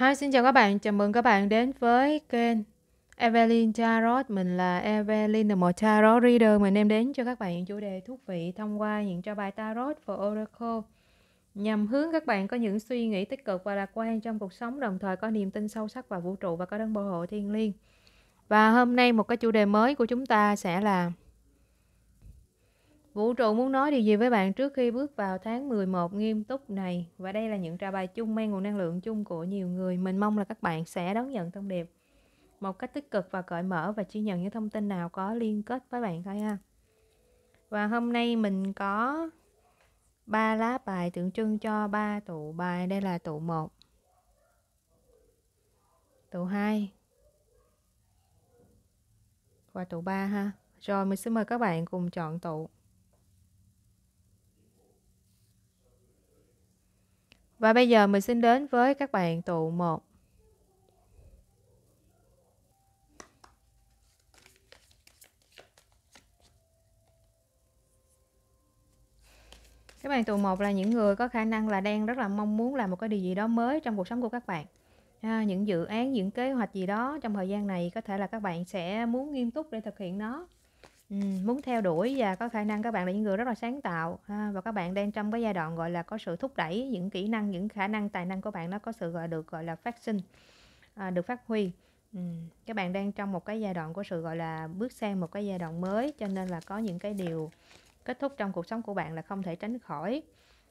Hi, xin chào các bạn, chào mừng các bạn đến với kênh Evelyn Tarot. Mình là Evelyn, là một Tarot Reader. Mình đem đến cho các bạn những chủ đề thú vị thông qua những cho bài Tarot và Oracle nhằm hướng các bạn có những suy nghĩ tích cực và lạc quan trong cuộc sống, đồng thời có niềm tin sâu sắc vào vũ trụ và có đấng bảo hộ thiên liêng. Và hôm nay một cái chủ đề mới của chúng ta sẽ là Vũ trụ muốn nói điều gì với bạn trước khi bước vào tháng 11 nghiêm túc này? Và đây là những trà bài chung mang nguồn năng lượng chung của nhiều người. Mình mong là các bạn sẽ đón nhận thông điệp một cách tích cực và cởi mở và chỉ nhận những thông tin nào có liên kết với bạn thôi ha. Và hôm nay mình có ba lá bài tượng trưng cho ba tụ bài. Đây là tụ 1, tụ 2 và tụ 3 ha. Rồi mình xin mời các bạn cùng chọn tụ. Và bây giờ mình xin đến với các bạn tụ 1. Các bạn tụ 1 là những người có khả năng là đang rất là mong muốn làm một cái điều gì đó mới trong cuộc sống của các bạn. À, những dự án, những kế hoạch gì đó trong thời gian này có thể là các bạn sẽ muốn nghiêm túc để thực hiện nó. Ừm, muốn theo đuổi và có khả năng các bạn là những người rất là sáng tạo ha, và các bạn đang trong cái giai đoạn, gọi là, có sự thúc đẩy những kỹ năng, những khả năng, tài năng của bạn nó có sự, gọi được, gọi là, phát sinh, à, được phát huy. Ừm, các bạn đang trong một cái giai đoạn của sự, gọi là, bước sang một cái giai đoạn mới, cho nên là có những cái điều kết thúc trong cuộc sống của bạn là không thể tránh khỏi.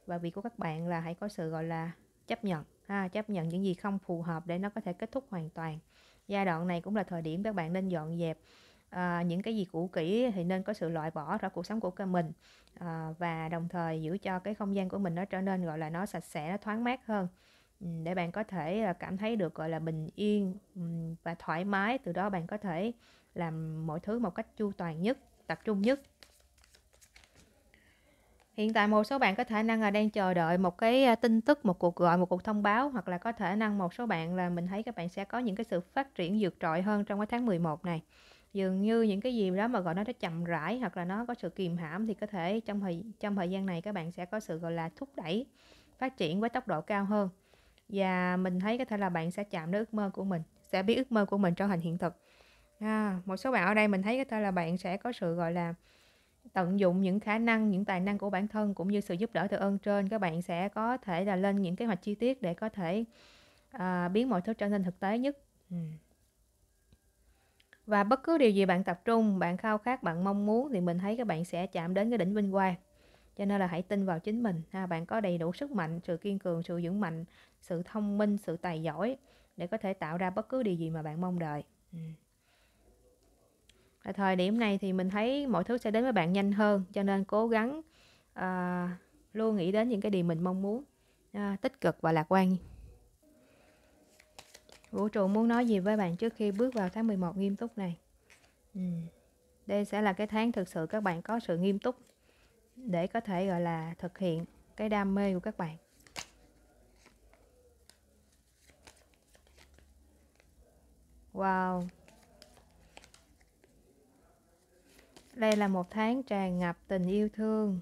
Và việc của các bạn là hãy có sự, gọi là, chấp nhận ha, chấp nhận những gì không phù hợp để nó có thể kết thúc hoàn toàn. Giai đoạn này cũng là thời điểm các bạn nên dọn dẹp à, những cái gì cũ kỹ thì nên có sự loại bỏ ra cuộc sống của mình. À, và đồng thời giữ cho cái không gian của mình nó trở nên gọi là nó sạch sẽ nó thoáng mát hơn. Ừ, để bạn có thể ờ, cảm thấy được gọi là bình yên ừ, và thoải mái từ đó bạn có thể làm mọi thứ một cách chu toàn nhất tập trung nhất. Hiện tại một số bạn có khả năng là đang chờ đợi một cái à, tin tức một cuộc gọi một cuộc thông báo hoặc là có thể năng một số bạn là mình thấy các bạn sẽ có những cái sự phát triển vượt trội hơn trong cái tháng 11 này dường như những cái gì đó mà gọi nó nó chậm rãi hoặc là nó có sự kìm hãm thì có thể trong thời trong thời gian này các bạn sẽ có sự gọi là thúc đẩy phát triển với tốc độ cao hơn. Và mình thấy có thể là bạn sẽ chạm đến ước mơ của mình sẽ biết ước mơ của mình trở thành hiện thực. À, một số bạn ở đây mình thấy có thể là bạn sẽ có sự gọi là tận dụng những khả năng những tài năng của bản thân cũng như sự giúp đỡ từ ơn trên. Các bạn sẽ có thể là lên những kế hoạch chi tiết để có thể à, biến mọi thứ trở nên thực tế nhất. Ừ. Và bất cứ điều gì bạn tập trung, bạn khao khát, bạn mong muốn thì mình thấy các bạn sẽ chạm đến cái đỉnh vinh quang. Cho nên là hãy tin vào chính mình. Ha. Bạn có đầy đủ sức mạnh, sự kiên cường, sự vững mạnh, sự thông minh, sự tài giỏi để có thể tạo ra bất cứ điều gì mà bạn mong đợi. Ừ. Ở thời điểm này thì mình thấy mọi thứ sẽ đến với bạn nhanh hơn. Cho nên cố gắng uh, luôn nghĩ đến những cái điều mình mong muốn. Uh, tích cực và lạc quan. Vũ trụ muốn nói gì với bạn trước khi bước vào tháng 11 nghiêm túc này? Ừ. Đây sẽ là cái tháng thực sự các bạn có sự nghiêm túc để có thể, gọi là, thực hiện cái đam mê của các bạn. Wow. Đây là một tháng tràn ngập tình yêu thương.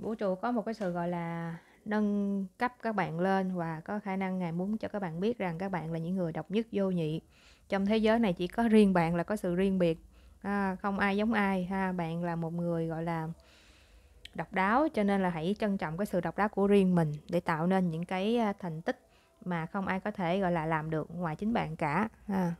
Vũ trụ có một cái sự gọi là nâng cấp các bạn lên và có khả năng ngài muốn cho các bạn biết rằng các bạn là những người độc nhất vô nhị. Trong thế giới này chỉ có riêng bạn là có sự riêng biệt à, không ai giống ai ha bạn là một người gọi là độc đáo cho nên là hãy trân trọng cái sự độc đáo của riêng mình để tạo nên những cái thành tích mà không ai có thể gọi là làm được ngoài chính bạn cả ha.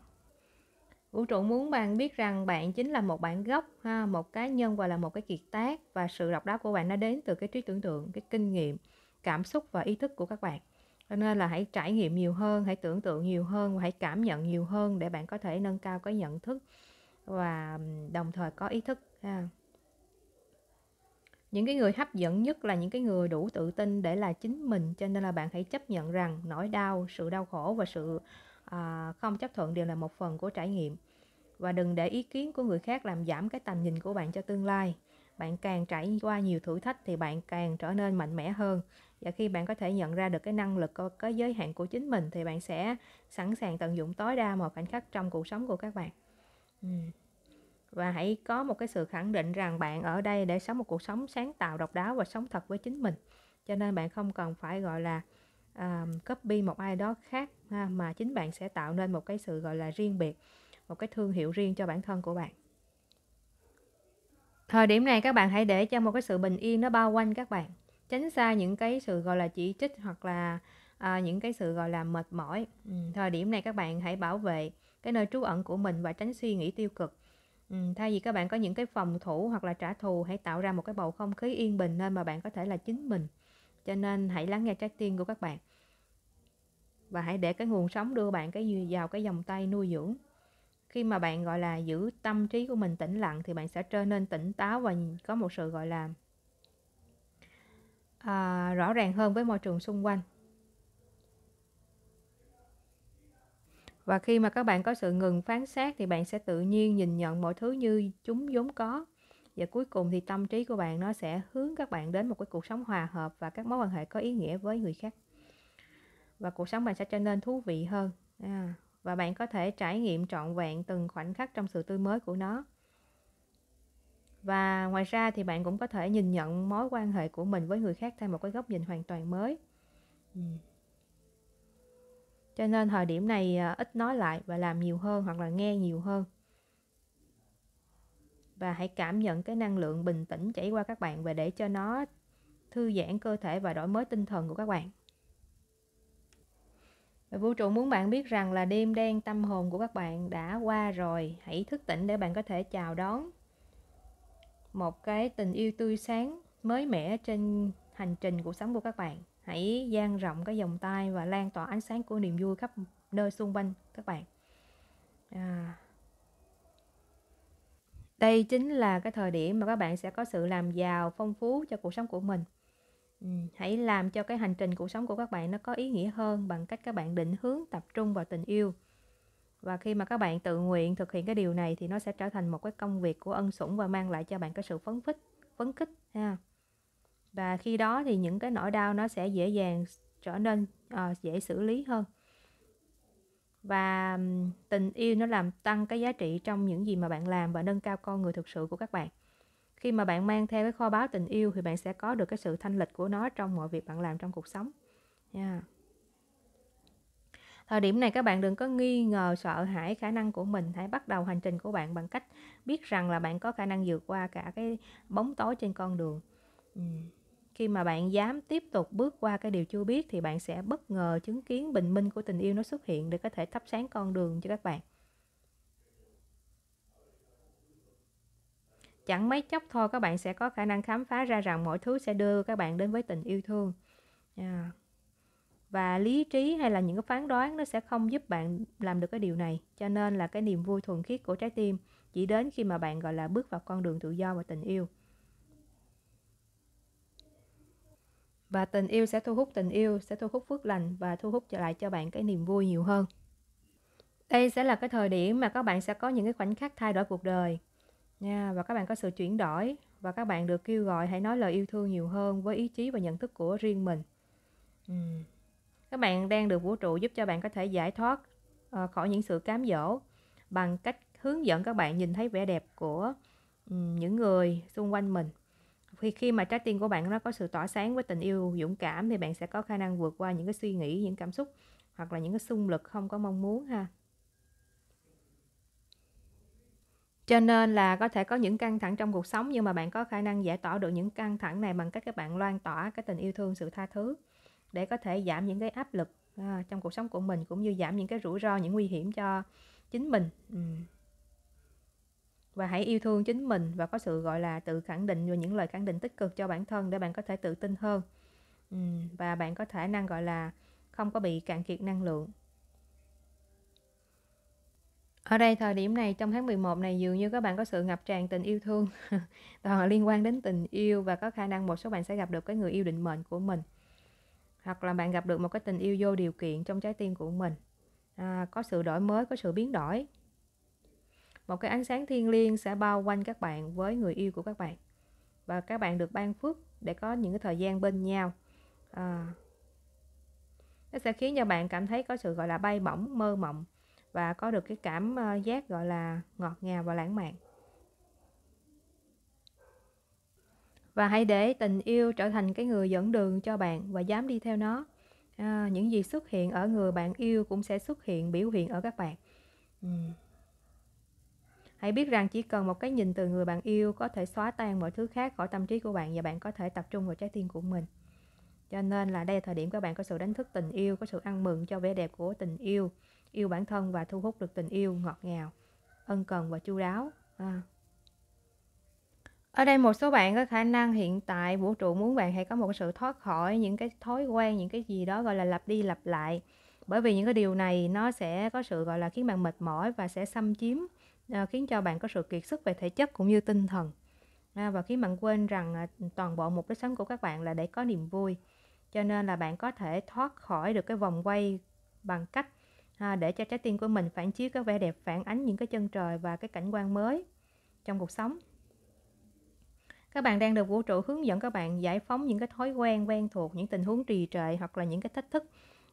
Vũ trụ muốn bạn biết rằng bạn chính là một bản gốc, ha, một cá nhân và là một cái kiệt tác và sự độc đáo của bạn nó đến từ cái trí tưởng tượng, cái kinh nghiệm, cảm xúc và ý thức của các bạn. Cho nên là hãy trải nghiệm nhiều hơn, hãy tưởng tượng nhiều hơn và hãy cảm nhận nhiều hơn để bạn có thể nâng cao cái nhận thức và đồng thời có ý thức ha. Những cái người hấp dẫn nhất là những cái người đủ tự tin để là chính mình cho nên là bạn hãy chấp nhận rằng nỗi đau, sự đau khổ và sự à, không chấp thuận đều là một phần của trải nghiệm. Và đừng để ý kiến của người khác làm giảm cái tầm nhìn của bạn cho tương lai. Bạn càng trải qua nhiều thử thách thì bạn càng trở nên mạnh mẽ hơn. Và khi bạn có thể nhận ra được cái năng lực có, có giới hạn của chính mình thì bạn sẽ sẵn sàng tận dụng tối đa mọi khoảnh khắc trong cuộc sống của các bạn. Và hãy có một cái sự khẳng định rằng bạn ở đây để sống một cuộc sống sáng tạo độc đáo và sống thật với chính mình. Cho nên bạn không cần phải gọi là uh, copy một ai đó khác ha, mà chính bạn sẽ tạo nên một cái sự gọi là riêng biệt một cái thương hiệu riêng cho bản thân của bạn. Thời điểm này các bạn hãy để cho một cái sự bình yên nó bao quanh các bạn tránh xa những cái sự gọi là chỉ trích hoặc là à, những cái sự gọi là mệt mỏi. Ừ, thời điểm này các bạn hãy bảo vệ cái nơi trú ẩn của mình và tránh suy nghĩ tiêu cực. Ừ, thay vì các bạn có những cái phòng thủ hoặc là trả thù hãy tạo ra một cái bầu không khí yên bình nơi mà bạn có thể là chính mình cho nên hãy lắng nghe trái tim của các bạn. Và hãy để cái nguồn sống đưa bạn cái vào cái dòng tay nuôi dưỡng. Khi mà bạn gọi là giữ tâm trí của mình tĩnh lặng thì bạn sẽ trở nên tỉnh táo và có một sự gọi là à, rõ ràng hơn với môi trường xung quanh. Và khi mà các bạn có sự ngừng phán xét thì bạn sẽ tự nhiên nhìn nhận mọi thứ như chúng vốn có và cuối cùng thì tâm trí của bạn nó sẽ hướng các bạn đến một cái cuộc sống hòa hợp và các mối quan hệ có ý nghĩa với người khác. Và cuộc sống bạn sẽ trở nên thú vị hơn. À, và bạn có thể trải nghiệm trọn vẹn từng khoảnh khắc trong sự tươi mới của nó. Và ngoài ra thì bạn cũng có thể nhìn nhận mối quan hệ của mình với người khác theo một cái góc nhìn hoàn toàn mới. Ừ. cho nên thời điểm này à, ít nói lại và làm nhiều hơn hoặc là nghe nhiều hơn và hãy cảm nhận cái năng lượng bình tĩnh chảy qua các bạn và để cho nó thư giãn cơ thể và đổi mới tinh thần của các bạn. Và vũ trụ muốn bạn biết rằng là đêm đen tâm hồn của các bạn đã qua rồi. Hãy thức tỉnh để bạn có thể chào đón một cái tình yêu tươi sáng, mới mẻ trên hành trình cuộc sống của các bạn. Hãy dang rộng cái vòng tay và lan tỏa ánh sáng của niềm vui khắp nơi xung quanh các bạn. À đây chính là cái thời điểm mà các bạn sẽ có sự làm giàu phong phú cho cuộc sống của mình. Ừ. hãy làm cho cái hành trình cuộc sống của các bạn nó có ý nghĩa hơn bằng cách các bạn định hướng tập trung vào tình yêu. Và khi mà các bạn tự nguyện thực hiện cái điều này thì nó sẽ trở thành một cái công việc của ân sủng và mang lại cho bạn cái sự phấn khích phấn khích ha. Và khi đó thì những cái nỗi đau nó sẽ dễ dàng trở nên uh, dễ xử lý hơn và tình yêu nó làm tăng cái giá trị trong những gì mà bạn làm và nâng cao con người thực sự của các bạn khi mà bạn mang theo cái kho báu tình yêu thì bạn sẽ có được cái sự thanh lịch của nó trong mọi việc bạn làm trong cuộc sống nha yeah. Thời điểm này các bạn đừng có nghi ngờ sợ hãi khả năng của mình, hãy bắt đầu hành trình của bạn bằng cách biết rằng là bạn có khả năng vượt qua cả cái bóng tối trên con đường. uhm. Khi mà bạn dám tiếp tục bước qua cái điều chưa biết thì bạn sẽ bất ngờ chứng kiến bình minh của tình yêu nó xuất hiện để có thể thắp sáng con đường cho các bạn. Chẳng mấy chốc thôi, các bạn sẽ có khả năng khám phá ra rằng mọi thứ sẽ đưa các bạn đến với tình yêu thương. Yeah và lý trí hay là những cái phán đoán nó sẽ không giúp bạn làm được cái điều này cho nên là cái niềm vui thuần khiết của trái tim chỉ đến khi mà bạn, gọi là, bước vào con đường tự do và tình yêu và tình yêu sẽ thu hút tình yêu sẽ thu hút phước lành và thu hút trở lại cho bạn cái niềm vui nhiều hơn. Đây sẽ là cái thời điểm mà các bạn sẽ có những cái khoảnh khắc thay đổi cuộc đời. Nha và các bạn có sự chuyển đổi và các bạn được kêu gọi hãy nói lời yêu thương nhiều hơn với ý chí và nhận thức của riêng mình. Các bạn đang được vũ trụ giúp cho bạn có thể giải thoát uh, khỏi những sự cám dỗ bằng cách hướng dẫn các bạn nhìn thấy vẻ đẹp của um, những người xung quanh mình khi khi mà trái tim của bạn nó có sự tỏa sáng với tình yêu dũng cảm thì bạn sẽ có khả năng vượt qua những cái suy nghĩ những cảm xúc hoặc là những cái xung lực không có mong muốn ha cho nên là có thể có những căng thẳng trong cuộc sống nhưng mà bạn có khả năng giải tỏa được những căng thẳng này bằng cách các bạn loan tỏa cái tình yêu thương sự tha thứ để có thể giảm những cái áp lực à, trong cuộc sống của mình cũng như giảm những cái rủi ro những nguy hiểm cho chính mình ừ và hãy yêu thương chính mình và có sự gọi là tự khẳng định và những lời khẳng định tích cực cho bản thân để bạn có thể tự tin hơn. Và bạn có thể năng gọi là không có bị cạn kiệt năng lượng. Ở đây thời điểm này trong tháng 11 này dường như các bạn có sự ngập tràn tình yêu thương toàn là liên quan đến tình yêu và có khả năng một số bạn sẽ gặp được cái người yêu định mệnh của mình. Hoặc là bạn gặp được một cái tình yêu vô điều kiện trong trái tim của mình. À, có sự đổi mới có sự biến đổi một cái ánh sáng thiên liêng sẽ bao quanh các bạn với người yêu của các bạn. Và các bạn được ban phước để có những cái thời gian bên nhau. À, nó sẽ khiến cho bạn cảm thấy có sự gọi là bay bổng mơ mộng và có được cái cảm ờ, giác gọi là ngọt ngào và lãng mạn. Và hãy để tình yêu trở thành cái người dẫn đường cho bạn và dám đi theo nó. À, những gì xuất hiện ở người bạn yêu cũng sẽ xuất hiện biểu hiện ở các bạn. Uhm hãy biết rằng chỉ cần một cái nhìn từ người bạn yêu có thể xóa tan mọi thứ khác khỏi tâm trí của bạn và bạn có thể tập trung vào trái tim của mình. Cho nên là đây là thời điểm các bạn có sự đánh thức tình yêu, có sự ăn mừng cho vẻ đẹp của tình yêu yêu bản thân và thu hút được tình yêu ngọt ngào, ân cần và chu đáo. À. ở đây một số bạn có khả năng hiện tại vũ trụ muốn bạn hãy có một sự thoát khỏi những cái thói quen, những cái gì đó gọi là lặp đi lặp lại. Bởi vì những cái điều này nó sẽ có sự gọi là khiến bạn mệt mỏi và sẽ xâm chiếm à, khiến cho bạn có sự kiệt sức về thể chất cũng như tinh thần. À, và khiến bạn quên rằng à, toàn bộ mục đích sống của các bạn là để có niềm vui. Cho nên là bạn có thể thoát khỏi được cái vòng quay bằng cách à, để cho trái tim của mình phản chiếu cái vẻ đẹp phản ánh những cái chân trời và cái cảnh quan mới trong cuộc sống. Các bạn đang được vũ trụ hướng dẫn các bạn giải phóng những cái thói quen quen thuộc những tình huống trì trệ hoặc là những cái thách thức.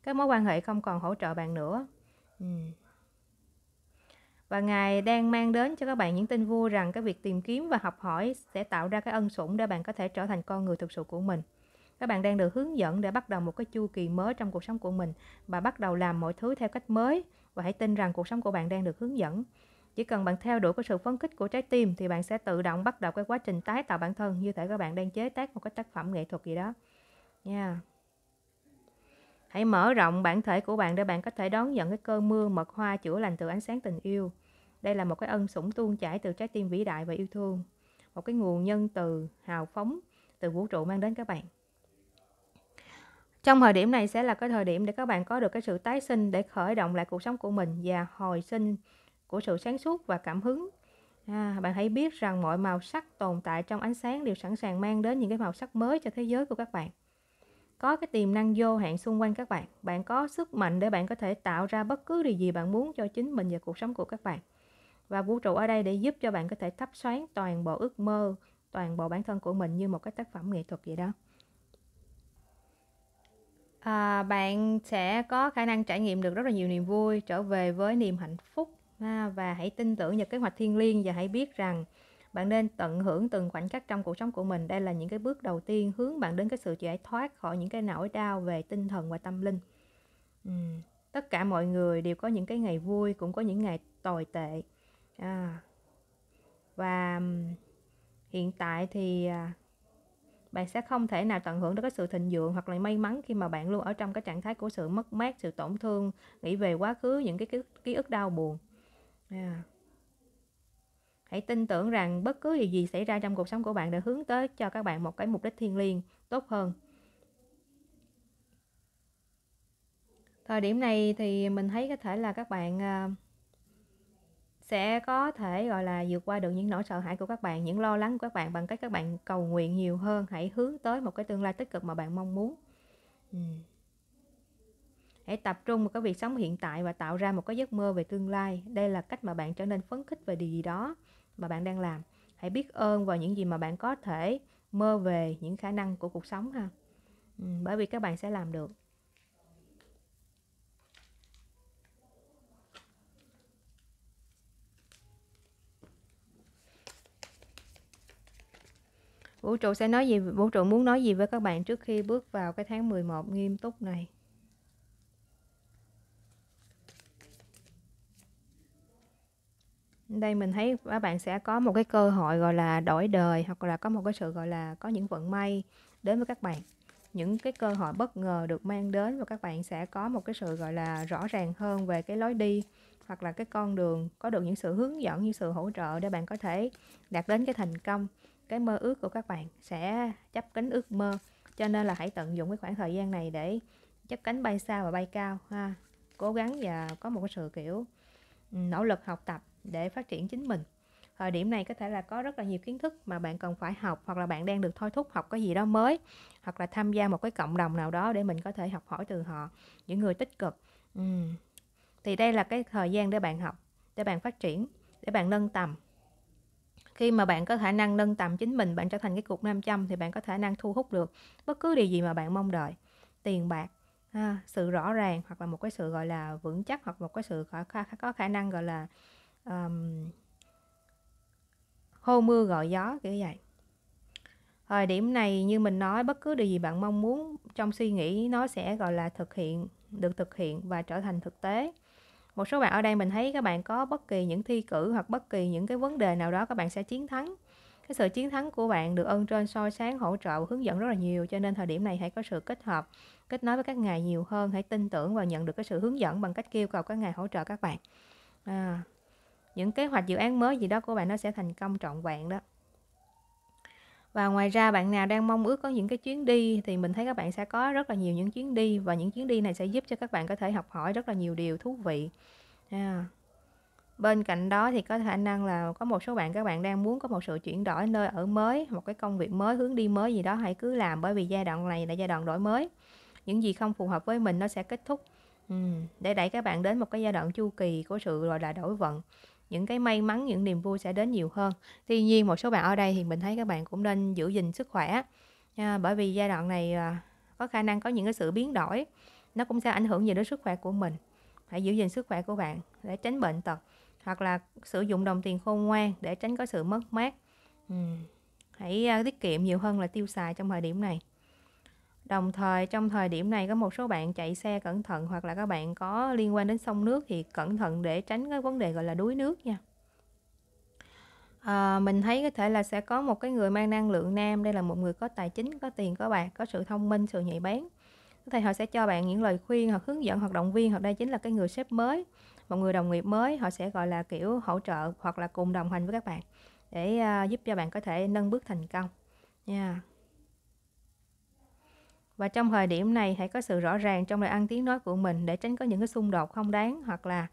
Các mối quan hệ không còn hỗ trợ bạn nữa. Ừ và ngài đang mang đến cho các bạn những tin vui rằng cái việc tìm kiếm và học hỏi sẽ tạo ra cái ân sủng để bạn có thể trở thành con người thực sự của mình. Các bạn đang được hướng dẫn để bắt đầu một cái chu kỳ mới trong cuộc sống của mình và bắt đầu làm mọi thứ theo cách mới. Và hãy tin rằng cuộc sống của bạn đang được hướng dẫn. Chỉ cần bạn theo đuổi cái sự phấn khích của trái tim thì bạn sẽ tự động bắt đầu cái quá trình tái tạo bản thân như thể các bạn đang chế tác một cái tác phẩm nghệ thuật gì đó. Nha yeah hãy mở rộng bản thể của bạn để bạn có thể đón nhận cái cơn mưa mật hoa chữa lành từ ánh sáng tình yêu đây là một cái ân sủng tuôn chảy từ trái tim vĩ đại và yêu thương một cái nguồn nhân từ hào phóng từ vũ trụ mang đến các bạn trong thời điểm này sẽ là cái thời điểm để các bạn có được cái sự tái sinh để khởi động lại cuộc sống của mình và hồi sinh của sự sáng suốt và cảm hứng. À, bạn hãy biết rằng mọi màu sắc tồn tại trong ánh sáng đều sẵn sàng mang đến những cái màu sắc mới cho thế giới của các bạn. Có cái tiềm năng vô hạn xung quanh các bạn. Bạn có sức mạnh để bạn có thể tạo ra bất cứ điều gì bạn muốn cho chính mình và cuộc sống của các bạn. Và vũ trụ ở đây để giúp cho bạn có thể thắp sáng toàn bộ ước mơ, toàn bộ bản thân của mình như một cái tác phẩm nghệ thuật vậy đó à, bạn sẽ có khả năng trải nghiệm được rất là nhiều niềm vui trở về với niềm hạnh phúc à, và hãy tin tưởng vào kế hoạch thiên liêng và hãy biết rằng bạn nên tận hưởng từng khoảnh khắc trong cuộc sống của mình đây là những cái bước đầu tiên hướng bạn đến cái sự giải thoát khỏi những cái nỗi đau về tinh thần và tâm linh ừ. tất cả mọi người đều có những cái ngày vui cũng có những ngày tồi tệ à. và hiện tại thì à, bạn sẽ không thể nào tận hưởng được cái sự thịnh vượng hoặc là may mắn khi mà bạn luôn ở trong cái trạng thái của sự mất mát sự tổn thương nghĩ về quá khứ những cái ký, ký ức đau buồn yeah hãy tin tưởng rằng bất cứ điều gì xảy ra trong cuộc sống của bạn đều hướng tới cho các bạn một cái mục đích thiêng liêng, tốt hơn. Thời điểm này thì mình thấy có thể là các bạn à, sẽ có thể, gọi là, vượt qua được những nỗi sợ hãi của các bạn, những lo lắng của các bạn bằng cách các bạn cầu nguyện nhiều hơn. Hãy hướng tới một cái tương lai tích cực mà bạn mong muốn. Ừ. hãy tập trung vào cái việc sống hiện tại và tạo ra một cái giấc mơ về tương lai. Đây là cách mà bạn trở nên phấn khích về điều gì đó mà bạn đang làm. Hãy biết ơn vào những gì mà bạn có thể mơ về những khả năng của cuộc sống ha. Ừ, bởi vì các bạn sẽ làm được. Vũ trụ sẽ nói gì vũ trụ muốn nói gì với các bạn trước khi bước vào cái tháng 11 nghiêm túc này? Đây mình thấy các bạn sẽ có một cái cơ hội, gọi là, đổi đời, hoặc là có một cái sự, gọi là, có những vận may đến với các bạn. Những cái cơ hội bất ngờ được mang đến và các bạn sẽ có một cái sự, gọi là, rõ ràng hơn về cái lối đi, hoặc là cái con đường, có được những sự hướng dẫn như sự hỗ trợ để bạn có thể đạt đến cái thành công. Cái mơ ước của các bạn sẽ chấp cánh ước mơ, cho nên là hãy tận dụng cái khoảng thời gian này để chấp cánh bay xa và bay cao, ha. Cố gắng và có một cái sự, kiểu, nỗ lực học tập để phát triển chính mình. Thời điểm này có thể là có rất là nhiều kiến thức mà bạn cần phải học hoặc là bạn đang được thôi thúc học cái gì đó mới hoặc là tham gia một cái cộng đồng nào đó để mình có thể học hỏi từ họ những người tích cực. Ừ. thì đây là cái thời gian để bạn học để bạn phát triển để bạn nâng tầm. Khi mà bạn có khả năng nâng tầm chính mình bạn trở thành cái cục 500 thì bạn có khả năng thu hút được bất cứ điều gì mà bạn mong đợi. Tiền bạc ha, sự rõ ràng hoặc là một cái sự gọi là vững chắc hoặc một cái sự có, có khả năng gọi là um, hô mưa gọi gió kiểu vậy. Thời điểm này như mình nói bất cứ điều gì bạn mong muốn trong suy nghĩ nó sẽ gọi là thực hiện được thực hiện và trở thành thực tế. Một số bạn ở đây mình thấy các bạn có bất kỳ những thi cử hoặc bất kỳ những cái vấn đề nào đó các bạn sẽ chiến thắng. Cái sự chiến thắng của bạn được ơn trên soi sáng hỗ trợ hướng dẫn rất là nhiều cho nên thời điểm này hãy có sự kết hợp kết nối với các ngài nhiều hơn. Hãy tin tưởng và nhận được cái sự hướng dẫn bằng cách kêu cầu các ngài hỗ trợ các bạn. À, những kế hoạch dự án mới gì đó của bạn nó sẽ thành công trọn vẹn đó và ngoài ra bạn nào đang mong ước có những cái chuyến đi thì mình thấy các bạn sẽ có rất là nhiều những chuyến đi và những chuyến đi này sẽ giúp cho các bạn có thể học hỏi rất là nhiều điều thú vị à. bên cạnh đó thì có khả năng là có một số bạn, các bạn đang muốn có một sự chuyển đổi nơi ở mới, một cái công việc mới, hướng đi mới gì đó, hãy cứ làm bởi vì giai đoạn này là giai đoạn đổi mới những gì không phù hợp với mình nó sẽ kết thúc ừ. để đẩy các bạn đến một cái giai đoạn chu kỳ của sự, gọi là, đổi vận những cái may mắn những niềm vui sẽ đến nhiều hơn. Tuy nhiên một số bạn ở đây thì mình thấy các bạn cũng nên giữ gìn sức khỏe. À, bởi vì giai đoạn này à, có khả năng có những cái sự biến đổi nó cũng sẽ ảnh hưởng nhiều đến sức khỏe của mình. Hãy giữ gìn sức khỏe của bạn để tránh bệnh tật hoặc là sử dụng đồng tiền khôn ngoan để tránh có sự mất mát. Ừ. hãy à, tiết kiệm nhiều hơn là tiêu xài trong thời điểm này. Đồng thời trong thời điểm này có một số bạn chạy xe cẩn thận hoặc là các bạn có liên quan đến sông nước thì cẩn thận để tránh cái vấn đề gọi là đuối nước nha. À, mình thấy có thể là sẽ có một cái người mang năng lượng nam đây là một người có tài chính có tiền có bạc có sự thông minh sự nhạy bén thì họ sẽ cho bạn những lời khuyên hoặc hướng dẫn hoặc động viên hoặc đây chính là cái người sếp mới một người đồng nghiệp mới họ sẽ gọi là kiểu hỗ trợ hoặc là cùng đồng hành với các bạn để uh, giúp cho bạn có thể nâng bước thành công nha yeah. Và trong thời điểm này hãy có sự rõ ràng trong lời ăn tiếng nói của mình để tránh có những cái xung đột không đáng hoặc là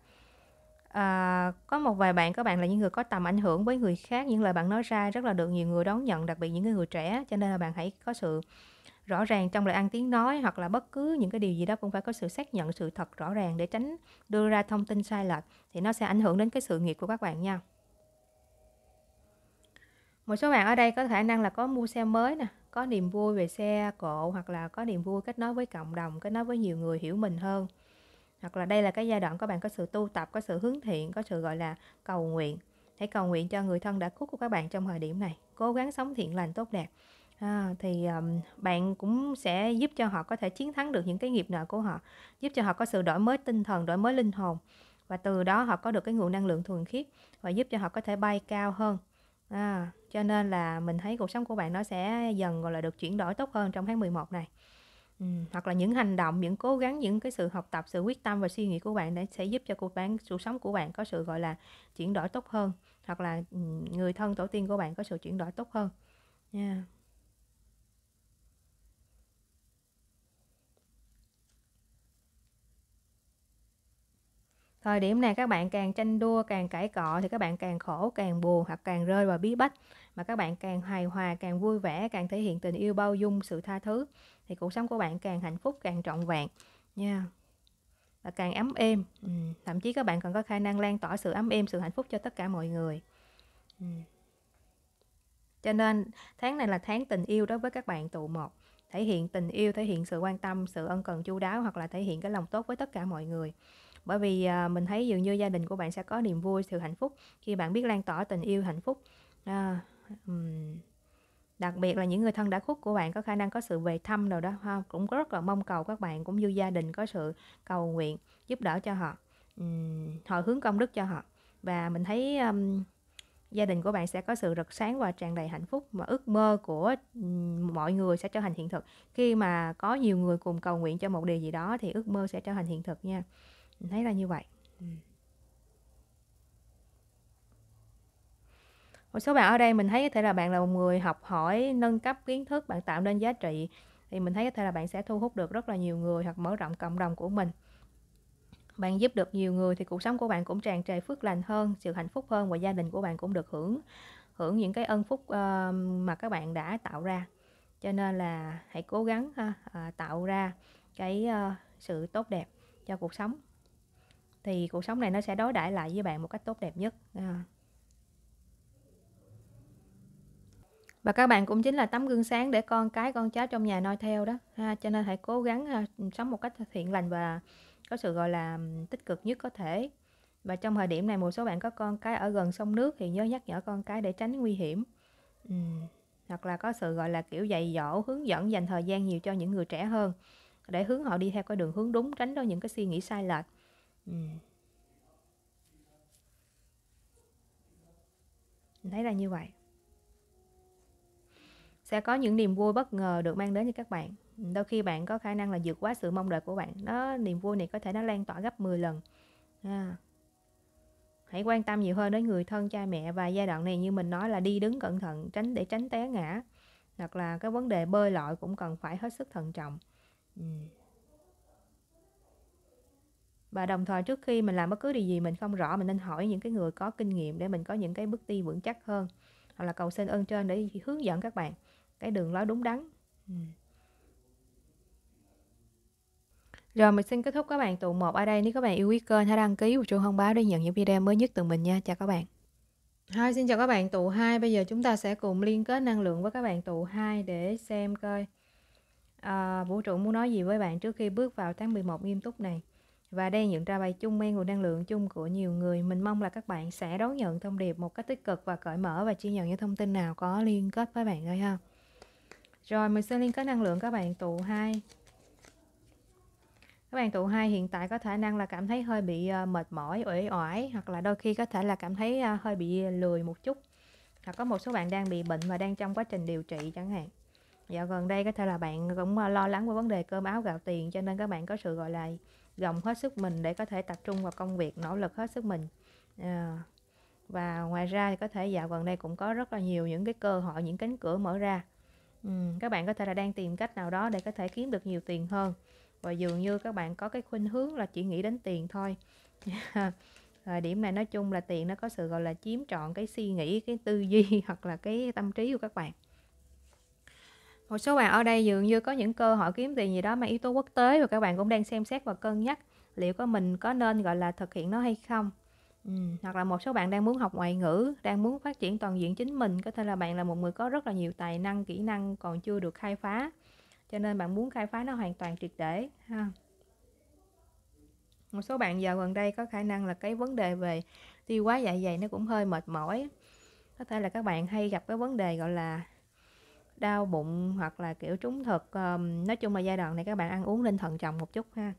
à, có một vài bạn các bạn là những người có tầm ảnh hưởng với người khác những lời bạn nói ra rất là được nhiều người đón nhận đặc biệt những người trẻ cho nên là bạn hãy có sự rõ ràng trong lời ăn tiếng nói hoặc là bất cứ những cái điều gì đó cũng phải có sự xác nhận sự thật rõ ràng để tránh đưa ra thông tin sai lệch thì nó sẽ ảnh hưởng đến cái sự nghiệp của các bạn nha. Một số bạn ở đây có khả năng là có mua xe mới nè có niềm vui về xe cộ hoặc là có niềm vui kết nối với cộng đồng kết nối với nhiều người hiểu mình hơn. Hoặc là đây là cái giai đoạn các bạn có sự tu tập có sự hướng thiện có sự gọi là cầu nguyện. Hãy cầu nguyện cho người thân đã khuất của các bạn trong thời điểm này. Cố gắng sống thiện lành tốt đẹp. À, thì um, bạn cũng sẽ giúp cho họ có thể chiến thắng được những cái nghiệp nợ của họ giúp cho họ có sự đổi mới tinh thần đổi mới linh hồn. Và từ đó họ có được cái nguồn năng lượng thuần khiết và giúp cho họ có thể bay cao hơn. À, cho nên là mình thấy cuộc sống của bạn nó sẽ dần gọi là được chuyển đổi tốt hơn trong tháng 11 này. Ừm, hoặc là những hành động, những cố gắng, những cái sự học tập, sự quyết tâm và suy nghĩ của bạn để sẽ giúp cho cuộc bạn cuộc sống của bạn có sự gọi là chuyển đổi tốt hơn hoặc là ừ, người thân tổ tiên của bạn có sự chuyển đổi tốt hơn nha. Thời điểm này các bạn càng tranh đua, càng cãi cọ thì các bạn càng khổ, càng buồn hoặc càng rơi vào bí bách. Mà các bạn càng hài hòa, càng vui vẻ, càng thể hiện tình yêu bao dung, sự tha thứ thì cuộc sống của bạn càng hạnh phúc, càng trọn vẹn nha. Và càng ấm êm. Ừ. Thậm chí các bạn còn có khả năng lan tỏa sự ấm êm, sự hạnh phúc cho tất cả mọi người. Ừ. Cho nên tháng này là tháng tình yêu đối với các bạn tụ một thể hiện tình yêu, thể hiện sự quan tâm, sự ân cần chu đáo hoặc là thể hiện cái lòng tốt với tất cả mọi người bởi vì à, mình thấy dường như gia đình của bạn sẽ có niềm vui sự hạnh phúc khi bạn biết lan tỏa tình yêu hạnh phúc. À, um, đặc biệt là những người thân đã khuất của bạn có khả năng có sự về thăm rồi đó ha cũng rất là mong cầu các bạn cũng như gia đình có sự cầu nguyện giúp đỡ cho họ um, hồi hướng công đức cho họ. Và mình thấy um, gia đình của bạn sẽ có sự rực sáng và tràn đầy hạnh phúc và ước mơ của mọi người sẽ trở thành hiện thực. Khi mà có nhiều người cùng cầu nguyện cho một điều gì đó thì ước mơ sẽ trở thành hiện thực nha mình thấy là như vậy. Ừ. một số bạn ở đây mình thấy có thể là bạn là một người học hỏi nâng cấp kiến thức bạn tạo nên giá trị thì mình thấy có thể là bạn sẽ thu hút được rất là nhiều người hoặc mở rộng cộng đồng của mình. Bạn giúp được nhiều người thì cuộc sống của bạn cũng tràn trề phước lành hơn sự hạnh phúc hơn và gia đình của bạn cũng được hưởng hưởng những cái ân phúc uh, mà các bạn đã tạo ra. Cho nên là hãy cố gắng uh, tạo ra cái uh, sự tốt đẹp cho cuộc sống thì cuộc sống này nó sẽ đối đãi lại với bạn một cách tốt đẹp nhất à. và các bạn cũng chính là tấm gương sáng để con cái con cháu trong nhà noi theo đó ha cho nên hãy cố gắng ha, sống một cách thiện lành và có sự gọi là tích cực nhất có thể và trong thời điểm này một số bạn có con cái ở gần sông nước thì nhớ nhắc nhở con cái để tránh nguy hiểm ừ. hoặc là có sự gọi là kiểu dạy dỗ hướng dẫn dành thời gian nhiều cho những người trẻ hơn để hướng họ đi theo cái đường hướng đúng tránh đó những cái suy nghĩ sai lệch ừ. Mình thấy là như vậy sẽ có những niềm vui bất ngờ được mang đến cho các bạn đôi khi bạn có khả năng là vượt quá sự mong đợi của bạn nó niềm vui này có thể nó lan tỏa gấp 10 lần à. hãy quan tâm nhiều hơn đến người thân, cha mẹ và giai đoạn này như mình nói là đi đứng cẩn thận, tránh để tránh té ngã hoặc là cái vấn đề bơi lội cũng cần phải hết sức thận trọng ừ và đồng thời trước khi mình làm bất cứ điều gì mình không rõ mình nên hỏi những cái người có kinh nghiệm để mình có những cái bước đi vững chắc hơn hoặc là cầu xin ơn trên để hướng dẫn các bạn cái đường lối đúng đắn ừ. Rồi mình xin kết thúc các bạn tụ một ở đây nếu các bạn yêu quý kênh hãy đăng ký và chuông thông báo để nhận những video mới nhất từ mình nha. Chào các bạn. Hai xin chào các bạn tụ 2. Bây giờ chúng ta sẽ cùng liên kết năng lượng với các bạn tụ 2 để xem coi à, vũ trụ muốn nói gì với bạn trước khi bước vào tháng 11 nghiêm túc này. Và đây những ra bài chung men nguồn năng lượng chung của nhiều người. Mình mong là các bạn sẽ đón nhận thông điệp một cách tích cực và cởi mở và chia nhận những thông tin nào có liên kết với bạn ơi ha. Rồi mình sẽ liên kết năng lượng các bạn tụ 2. Các bạn tụ 2 hiện tại có khả năng là cảm thấy hơi bị ờ, mệt mỏi, uể oải hoặc là đôi khi có thể là cảm thấy ờ, hơi bị lười một chút. Hoặc có một số bạn đang bị bệnh và đang trong quá trình điều trị chẳng hạn. Dạo gần đây có thể là bạn cũng ờ, lo lắng về vấn đề cơm áo gạo tiền cho nên các bạn có sự gọi là gồng hết sức mình để có thể tập trung vào công việc, nỗ lực hết sức mình. à, và ngoài ra thì có thể dạo gần đây cũng có rất là nhiều những cái cơ hội, những cánh cửa mở ra. Ừ, các bạn có thể là đang tìm cách nào đó để có thể kiếm được nhiều tiền hơn. Và dường như các bạn có cái khuynh hướng là chỉ nghĩ đến tiền thôi. Thời điểm này nói chung là tiền nó có sự gọi là chiếm trọn cái suy nghĩ cái tư duy hoặc là cái tâm trí của các bạn một số bạn ở đây dường như có những cơ hội kiếm tiền gì đó mà yếu tố quốc tế và các bạn cũng đang xem xét và cân nhắc liệu có mình có nên gọi là thực hiện nó hay không Ừ, hoặc là một số bạn đang muốn học ngoại ngữ, đang muốn phát triển toàn diện chính mình, có thể là bạn là một người có rất là nhiều tài năng, kỹ năng còn chưa được khai phá. Cho nên bạn muốn khai phá nó hoàn toàn triệt để ha. Một số bạn giờ gần đây có khả năng là cái vấn đề về tiêu hóa dạ dày nó cũng hơi mệt mỏi. Có thể là các bạn hay gặp cái vấn đề gọi là đau bụng hoặc là kiểu trúng thực. Um, nói chung là giai đoạn này các bạn ăn uống nên thận trọng một chút ha.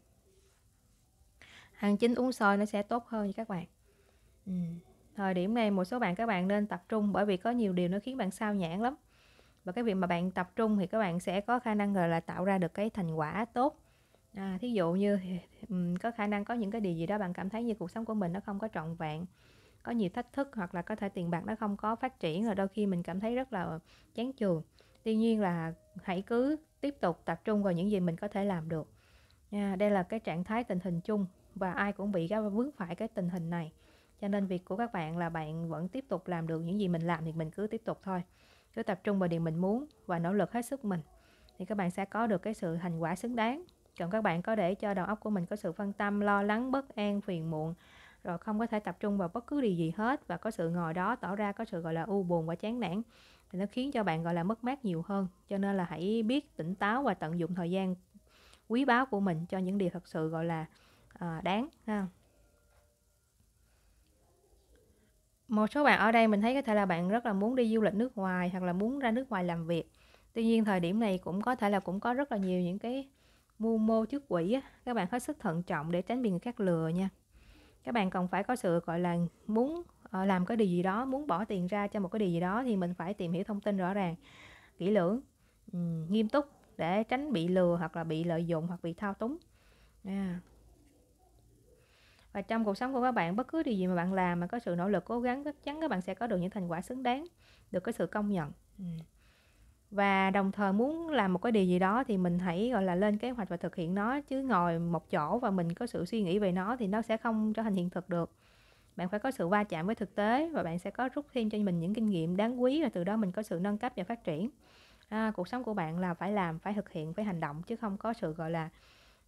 Ăn chín uống sôi nó sẽ tốt hơn các bạn. Ừ. Thời điểm này một số bạn các bạn nên tập trung bởi vì có nhiều điều nó khiến bạn sao nhãn lắm. Và cái việc mà bạn tập trung thì các bạn sẽ có khả năng gọi là tạo ra được cái thành quả tốt. À, thí dụ như um, có khả năng có những cái điều gì đó bạn cảm thấy như cuộc sống của mình nó không có trọn vẹn có nhiều thách thức hoặc là có thể tiền bạc nó không có phát triển rồi đôi khi mình cảm thấy rất là chán chường tuy nhiên là hãy cứ tiếp tục tập trung vào những gì mình có thể làm được. Nha, đây là cái trạng thái tình hình chung và ai cũng bị vướng phải cái tình hình này. Cho nên việc của các bạn là bạn vẫn tiếp tục làm được những gì mình làm thì mình cứ tiếp tục thôi. Cứ tập trung vào điều mình muốn và nỗ lực hết sức mình. Thì các bạn sẽ có được cái sự thành quả xứng đáng. Còn các bạn có để cho đầu óc của mình có sự phân tâm, lo lắng, bất an, phiền muộn, rồi không có thể tập trung vào bất cứ điều gì hết và có sự ngồi đó tỏ ra có sự, gọi là, u buồn và chán nản thì nó khiến cho bạn gọi là mất mát nhiều hơn. Cho nên là hãy biết tỉnh táo và tận dụng thời gian quý báu của mình cho những điều thật sự gọi là à, đáng ha. Một số bạn ở đây mình thấy có thể là bạn rất là muốn đi du lịch nước ngoài hoặc là muốn ra nước ngoài làm việc. Tuy nhiên thời điểm này cũng có thể là cũng có rất là nhiều những cái mưu mô trước quỷ á. các bạn hết sức thận trọng để tránh bị người khác lừa nha. Các bạn còn phải có sự gọi là muốn Ờ, làm cái điều gì đó, muốn bỏ tiền ra cho một cái điều gì đó thì mình phải tìm hiểu thông tin rõ ràng, kỹ lưỡng nghiêm túc để tránh bị lừa hoặc là bị lợi dụng hoặc bị thao túng. À. Và trong cuộc sống của các bạn, bất cứ điều gì mà bạn làm mà có sự nỗ lực cố gắng, chắc chắn các bạn sẽ có được những thành quả xứng đáng, được cái sự công nhận. Và đồng thời muốn làm một cái điều gì đó thì mình hãy, gọi là, lên kế hoạch và thực hiện nó, chứ ngồi một chỗ và mình có sự suy nghĩ về nó thì nó sẽ không trở thành hiện thực được bạn phải có sự va chạm với thực tế và bạn sẽ có rút thêm cho mình những kinh nghiệm đáng quý và từ đó mình có sự nâng cấp và phát triển. À, cuộc sống của bạn là phải làm phải thực hiện phải hành động chứ không có sự gọi là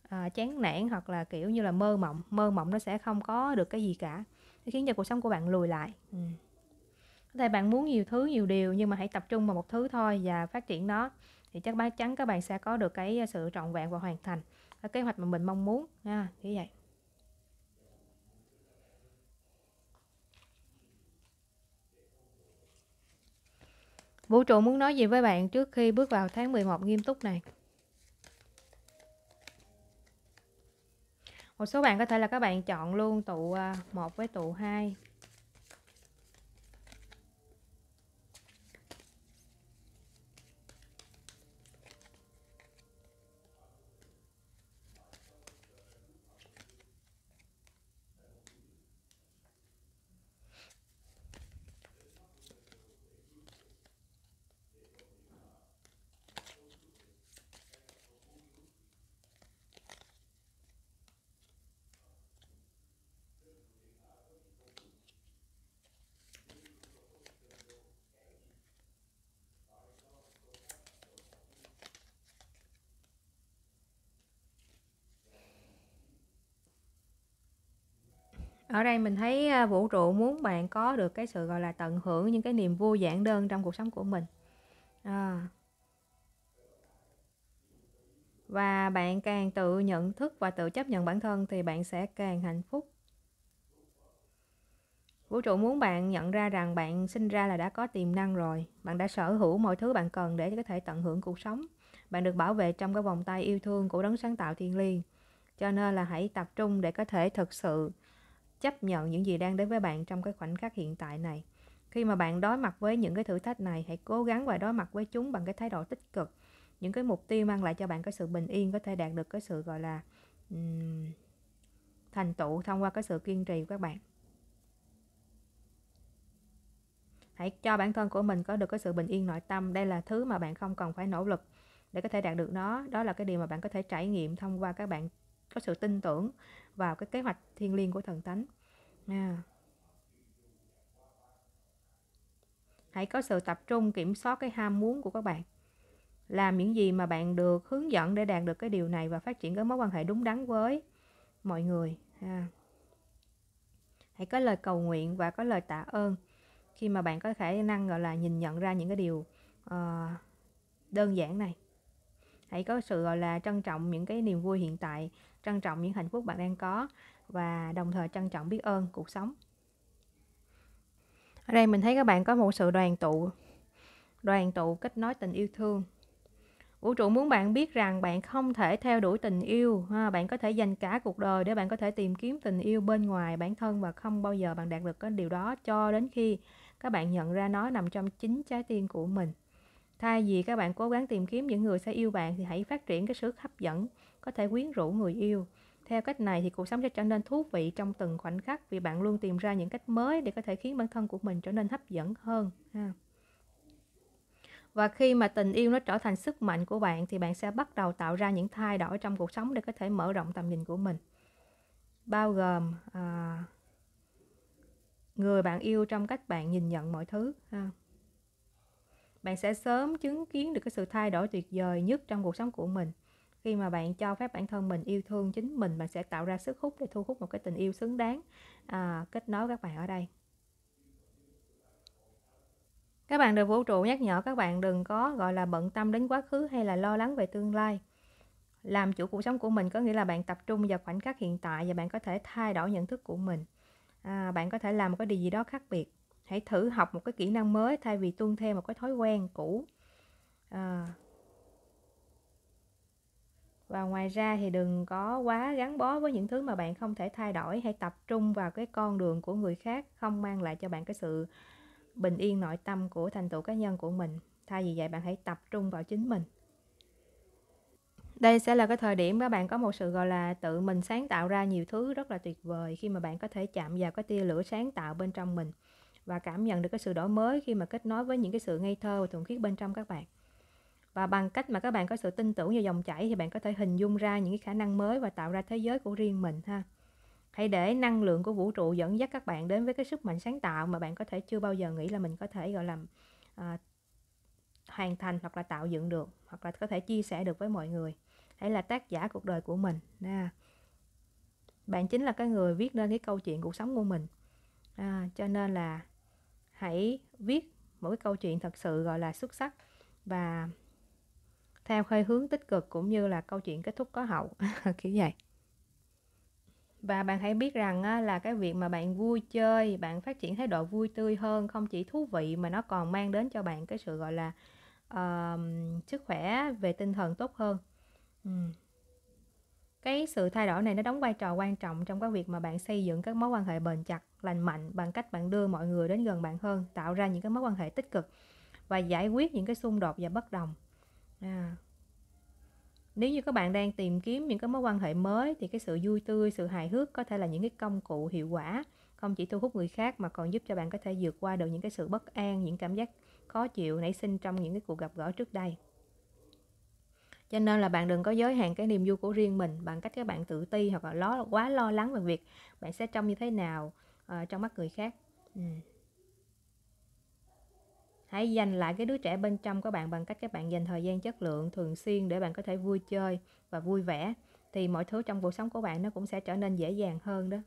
à, chán nản hoặc là kiểu như là mơ mộng mơ mộng nó sẽ không có được cái gì cả. Nó khiến cho cuộc sống của bạn lùi lại. Ừ. có thể bạn muốn nhiều thứ nhiều điều nhưng mà hãy tập trung vào một thứ thôi và phát triển nó thì chắc chắn các bạn sẽ có được cái sự trọn vẹn và hoàn thành cái kế hoạch mà mình mong muốn. À, Nha như vậy. Vũ trụ muốn nói gì với bạn trước khi bước vào tháng 11 nghiêm túc này? Một số bạn có thể là các bạn chọn luôn tụ à, 1 với tụ 2. Ở đây mình thấy à, vũ trụ muốn bạn có được cái sự, gọi là, tận hưởng những cái niềm vui giản đơn trong cuộc sống của mình. À. và bạn càng tự nhận thức và tự chấp nhận bản thân thì bạn sẽ càng hạnh phúc. Vũ trụ muốn bạn nhận ra rằng bạn sinh ra là đã có tiềm năng rồi. Bạn đã sở hữu mọi thứ bạn cần để có thể tận hưởng cuộc sống. Bạn được bảo vệ trong cái vòng tay yêu thương của đấng sáng tạo thiên liêng. Cho nên là hãy tập trung để có thể thực sự chấp nhận những gì đang đến với bạn trong cái khoảnh khắc hiện tại này. Khi mà bạn đối mặt với những cái thử thách này hãy cố gắng và đối mặt với chúng bằng cái thái độ tích cực. Những cái mục tiêu mang lại cho bạn cái sự bình yên có thể đạt được cái sự gọi là um, thành tựu thông qua cái sự kiên trì của các bạn. Hãy cho bản thân của mình có được cái sự bình yên nội tâm. Đây là thứ mà bạn không cần phải nỗ lực để có thể đạt được nó. Đó là cái điều mà bạn có thể trải nghiệm thông qua các bạn có sự tin tưởng vào cái kế hoạch thiên liêng của thần tánh à. hãy có sự tập trung kiểm soát cái ham muốn của các bạn làm những gì mà bạn được hướng dẫn để đạt được cái điều này và phát triển cái mối quan hệ đúng đắn với mọi người à. hãy có lời cầu nguyện và có lời tạ ơn khi mà bạn có khả năng gọi là nhìn nhận ra những cái điều uh, đơn giản này hãy có sự, gọi là, trân trọng những cái niềm vui hiện tại, trân trọng những hạnh phúc bạn đang có và đồng thời trân trọng biết ơn cuộc sống ở đây mình thấy các bạn có một sự đoàn tụ đoàn tụ kết nối tình yêu thương vũ trụ muốn bạn biết rằng bạn không thể theo đuổi tình yêu, ha. bạn có thể dành cả cuộc đời để bạn có thể tìm kiếm tình yêu bên ngoài bản thân và không bao giờ bạn đạt được cái điều đó cho đến khi các bạn nhận ra nó nằm trong chính trái tim của mình thay vì các bạn cố gắng tìm kiếm những người sẽ yêu bạn thì hãy phát triển cái sức hấp dẫn có thể quyến rũ người yêu theo cách này thì cuộc sống sẽ trở nên thú vị trong từng khoảnh khắc vì bạn luôn tìm ra những cách mới để có thể khiến bản thân của mình trở nên hấp dẫn hơn ha. Và khi mà tình yêu nó trở thành sức mạnh của bạn thì bạn sẽ bắt đầu tạo ra những thay đổi trong cuộc sống để có thể mở rộng tầm nhìn của mình. Bao gồm à, người bạn yêu trong cách bạn nhìn nhận mọi thứ. Ha. Bạn sẽ sớm chứng kiến được cái sự thay đổi tuyệt vời nhất trong cuộc sống của mình. Khi mà bạn cho phép bản thân mình yêu thương chính mình bạn sẽ tạo ra sức hút để thu hút một cái tình yêu xứng đáng. À, kết nối các bạn ở đây. Các bạn được vũ trụ nhắc nhở các bạn đừng có gọi là bận tâm đến quá khứ hay là lo lắng về tương lai. Làm chủ cuộc sống của mình có nghĩa là bạn tập trung vào khoảnh khắc hiện tại và bạn có thể thay đổi nhận thức của mình. À, bạn có thể làm một cái điều gì đó khác biệt hãy thử học một cái kỹ năng mới thay vì tuân theo một cái thói quen cũ. À, và ngoài ra thì đừng có quá gắn bó với những thứ mà bạn không thể thay đổi. Hay tập trung vào cái con đường của người khác không mang lại cho bạn cái sự bình yên nội tâm của thành tựu cá nhân của mình. Thay vì vậy bạn hãy tập trung vào chính mình. Đây sẽ là cái thời điểm các bạn có một sự gọi là tự mình sáng tạo ra nhiều thứ rất là tuyệt vời khi mà bạn có thể chạm vào cái tia lửa sáng tạo bên trong mình và cảm nhận được cái sự đổi mới khi mà kết nối với những cái sự ngây thơ và thuần khiết bên trong các bạn. Và bằng cách mà các bạn có sự tin tưởng vào dòng chảy thì bạn có thể hình dung ra những cái khả năng mới và tạo ra thế giới của riêng mình ha. Hãy để năng lượng của vũ trụ dẫn dắt các bạn đến với cái sức mạnh sáng tạo mà bạn có thể chưa bao giờ nghĩ là mình có thể gọi là à, hoàn thành hoặc là tạo dựng được hoặc là có thể chia sẻ được với mọi người. Hãy là tác giả cuộc đời của mình nha bạn chính là cái người viết nên cái câu chuyện cuộc sống của mình. À, cho nên là hãy viết một cái câu chuyện thật sự gọi là xuất sắc và theo hơi hướng tích cực cũng như là câu chuyện kết thúc có hậu kiểu vậy và bạn hãy biết rằng á, là cái việc mà bạn vui chơi bạn phát triển thái độ vui tươi hơn không chỉ thú vị mà nó còn mang đến cho bạn cái sự gọi là uh, sức khỏe về tinh thần tốt hơn ừ cái sự thay đổi này nó đóng vai trò quan trọng trong cái việc mà bạn xây dựng các mối quan hệ bền chặt, lành mạnh bằng cách bạn đưa mọi người đến gần bạn hơn, tạo ra những cái mối quan hệ tích cực và giải quyết những cái xung đột và bất đồng à. nếu như các bạn đang tìm kiếm những cái mối quan hệ mới thì cái sự vui tươi, sự hài hước có thể là những cái công cụ hiệu quả, không chỉ thu hút người khác mà còn giúp cho bạn có thể vượt qua được những cái sự bất an, những cảm giác khó chịu nảy sinh trong những cái cuộc gặp gỡ trước đây cho nên là bạn đừng có giới hạn cái niềm vui của riêng mình bằng cách các bạn tự ti hoặc là lo quá lo lắng về việc bạn sẽ trông như thế nào uh, trong mắt người khác. Ừ. hãy dành lại cái đứa trẻ bên trong của bạn bằng cách các bạn dành thời gian chất lượng thường xuyên để bạn có thể vui chơi và vui vẻ thì mọi thứ trong cuộc sống của bạn nó cũng sẽ trở nên dễ dàng hơn đó.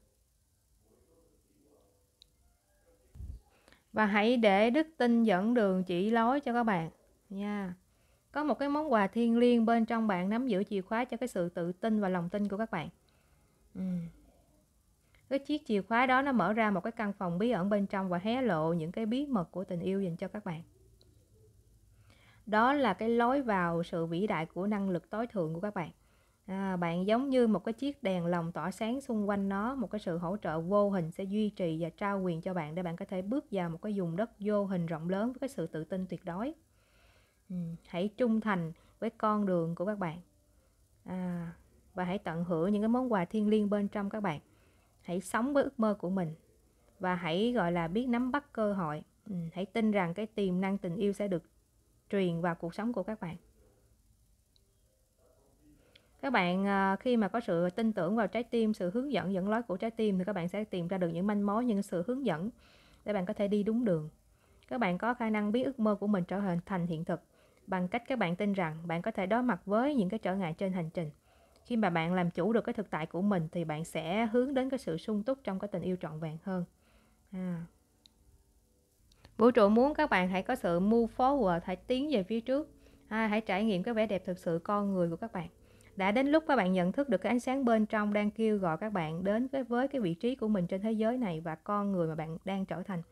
Và hãy để đức tin dẫn đường chỉ lối cho các bạn nha có một cái món quà thiêng liêng bên trong bạn nắm giữ chìa khóa cho cái sự tự tin và lòng tin của các bạn. Ừ. cái chiếc chìa khóa đó nó mở ra một cái căn phòng bí ẩn bên trong và hé lộ những cái bí mật của tình yêu dành cho các bạn. Đó là cái lối vào sự vĩ đại của năng lực tối thượng của các bạn. À, bạn giống như một cái chiếc đèn lồng tỏa sáng xung quanh nó một cái sự hỗ trợ vô hình sẽ duy trì và trao quyền cho bạn để bạn có thể bước vào một cái vùng đất vô hình rộng lớn với cái sự tự tin tuyệt đối ừ, hãy trung thành với con đường của các bạn. À, và hãy tận hưởng những cái món quà thiêng liêng bên trong các bạn. Hãy sống với ước mơ của mình và hãy gọi là biết nắm bắt cơ hội. Ừ, hãy tin rằng cái tiềm năng tình yêu sẽ được truyền vào cuộc sống của các bạn. Các bạn à, khi mà có sự tin tưởng vào trái tim sự hướng dẫn dẫn lối của trái tim thì các bạn sẽ tìm ra được những manh mối những sự hướng dẫn để bạn có thể đi đúng đường. Các bạn có khả năng biến ước mơ của mình trở thành hiện thực bằng cách các bạn tin rằng bạn có thể đối mặt với những cái trở ngại trên hành trình. Khi mà bạn làm chủ được cái thực tại của mình thì bạn sẽ hướng đến cái sự sung túc trong cái tình yêu trọn vẹn hơn. À. vũ trụ muốn các bạn hãy có sự move forward hãy tiến về phía trước. À, hãy trải nghiệm cái vẻ đẹp thực sự con người của các bạn. Đã đến lúc các bạn nhận thức được cái ánh sáng bên trong đang kêu gọi các bạn đến với, với cái vị trí của mình trên thế giới này và con người mà bạn đang trở thành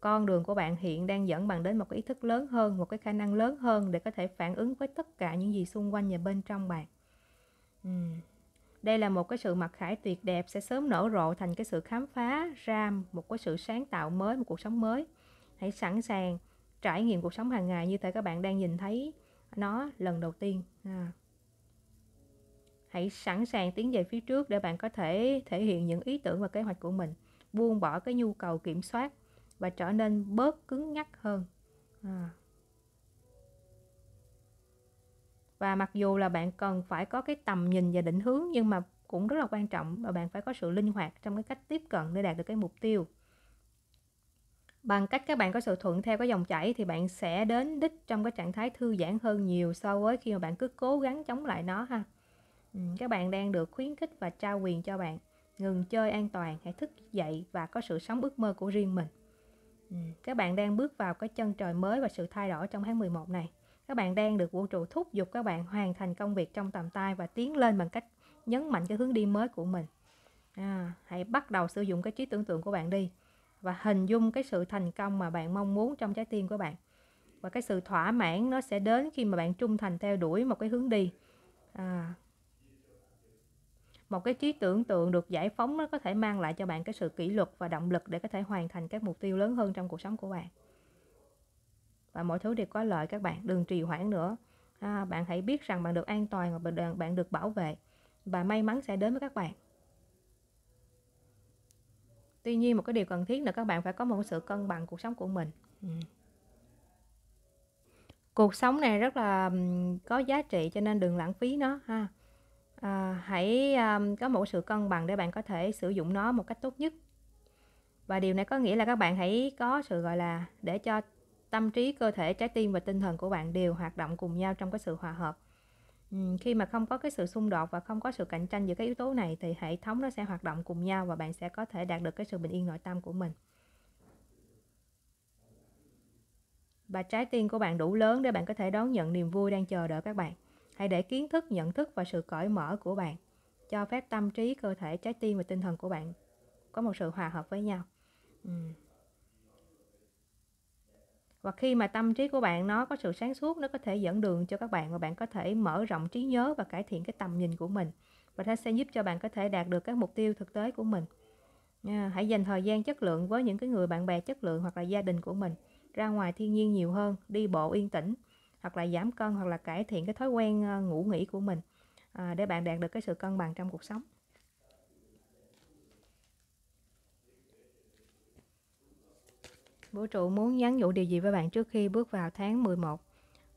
con đường của bạn hiện đang dẫn bạn đến một cái ý thức lớn hơn, một cái khả năng lớn hơn để có thể phản ứng với tất cả những gì xung quanh và bên trong bạn. Uhm. đây là một cái sự mặc khải tuyệt đẹp sẽ sớm nở rộ thành cái sự khám phá ra một cái sự sáng tạo mới, một cuộc sống mới. Hãy sẵn sàng trải nghiệm cuộc sống hàng ngày như thể các bạn đang nhìn thấy nó lần đầu tiên. À. Hãy sẵn sàng tiến về phía trước để bạn có thể thể hiện những ý tưởng và kế hoạch của mình. Buông bỏ cái nhu cầu kiểm soát và trở nên bớt cứng nhắc hơn. À. và mặc dù là bạn cần phải có cái tầm nhìn và định hướng nhưng mà cũng rất là quan trọng và bạn phải có sự linh hoạt trong cái cách tiếp cận để đạt được cái mục tiêu. Bằng cách các bạn có sự thuận theo cái dòng chảy thì bạn sẽ đến đích trong cái trạng thái thư giãn hơn nhiều so với khi mà bạn cứ cố gắng chống lại nó ha. Ừ, các bạn đang được khuyến khích và trao quyền cho bạn. Ngừng chơi an toàn hãy thức dậy và có sự sống ước mơ của riêng mình ừ, các bạn đang bước vào cái chân trời mới và sự thay đổi trong tháng 11 này. Các bạn đang được vũ trụ thúc giục các bạn hoàn thành công việc trong tầm tay và tiến lên bằng cách nhấn mạnh cái hướng đi mới của mình. À, hãy bắt đầu sử dụng cái trí tưởng tượng của bạn đi và hình dung cái sự thành công mà bạn mong muốn trong trái tim của bạn. Và cái sự thỏa mãn nó sẽ đến khi mà bạn trung thành theo đuổi một cái hướng đi. À, một cái trí tưởng tượng được giải phóng nó có thể mang lại cho bạn cái sự kỷ luật và động lực để có thể hoàn thành các mục tiêu lớn hơn trong cuộc sống của bạn. Và mọi thứ đều có lợi các bạn đừng trì hoãn nữa. À, bạn hãy biết rằng bạn được an toàn và bạn được bảo vệ và may mắn sẽ đến với các bạn. Tuy nhiên một cái điều cần thiết là các bạn phải có một sự cân bằng cuộc sống của mình. Ừ. cuộc sống này rất là có giá trị cho nên đừng lãng phí nó ha à, hãy um, có một sự cân bằng để bạn có thể sử dụng nó một cách tốt nhất. Và điều này có nghĩa là các bạn hãy có sự gọi là để cho tâm trí cơ thể trái tim và tinh thần của bạn đều hoạt động cùng nhau trong cái sự hòa hợp. Ừ, khi mà không có cái sự xung đột và không có sự cạnh tranh giữa các yếu tố này thì hệ thống nó sẽ hoạt động cùng nhau và bạn sẽ có thể đạt được cái sự bình yên nội tâm của mình. Và trái tim của bạn đủ lớn để bạn có thể đón nhận niềm vui đang chờ đợi các bạn. Hãy để kiến thức, nhận thức và sự cởi mở của bạn cho phép tâm trí, cơ thể, trái tim và tinh thần của bạn có một sự hòa hợp với nhau. Ừ. Và khi mà tâm trí của bạn nó có sự sáng suốt, nó có thể dẫn đường cho các bạn và bạn có thể mở rộng trí nhớ và cải thiện cái tầm nhìn của mình. Và nó sẽ giúp cho bạn có thể đạt được các mục tiêu thực tế của mình. À, hãy dành thời gian chất lượng với những cái người bạn bè chất lượng hoặc là gia đình của mình. Ra ngoài thiên nhiên nhiều hơn, đi bộ yên tĩnh hoặc là giảm cân hoặc là cải thiện cái thói quen ờ, ngủ nghỉ của mình à, để bạn đạt được cái sự cân bằng trong cuộc sống. Vũ trụ muốn nhắn nhủ điều gì với bạn trước khi bước vào tháng 11